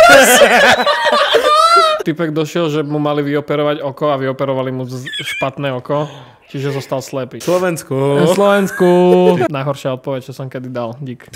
typek došiel, že mu mali vyoperovať oko a vyoperovali mu z- špatné oko. Čiže zostal slepý. Slovensku. Na Slovensku. Najhoršia odpoveď, čo som kedy dal. Dík.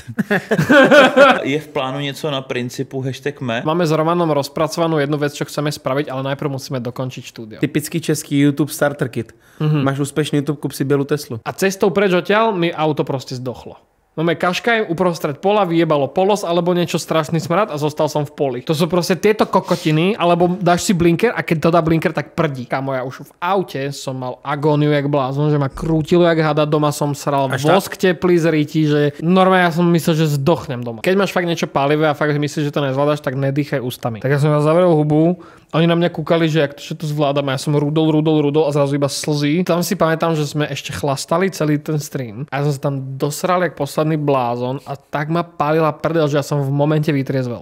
Je v plánu něco na principu hashtag me? Máme s Romanom rozpracovanú jednu vec, čo chceme spraviť, ale najprv musíme dokončiť štúdio. Typický český YouTube starter kit. Máš úspešný YouTube, kup si bielu Teslu. A cestou preč odtiaľ mi auto proste zdochlo. No me kaškaj uprostred pola vyjebalo polos alebo niečo strašný smrad a zostal som v poli. To sú proste tieto kokotiny, alebo dáš si blinker a keď to dá blinker, tak prdí. Kamo, ja už v aute som mal agóniu jak blázon, že ma krútilo jak hada, doma som sral Až vosk teplý z ryti, že normálne ja som myslel, že zdochnem doma. Keď máš fakt niečo palivé a fakt myslíš, že to nezvládaš, tak nedýchaj ústami. Tak ja som ja zavrel hubu, oni na mňa kúkali, že jak to, že to zvládame. Ja som rudol, rudol, rudol a zrazu iba slzy. Tam si pamätám, že sme ešte chlastali celý ten stream. A ja som sa tam dosral jak posledný blázon a tak ma palila prdel, že ja som v momente vytriezvel.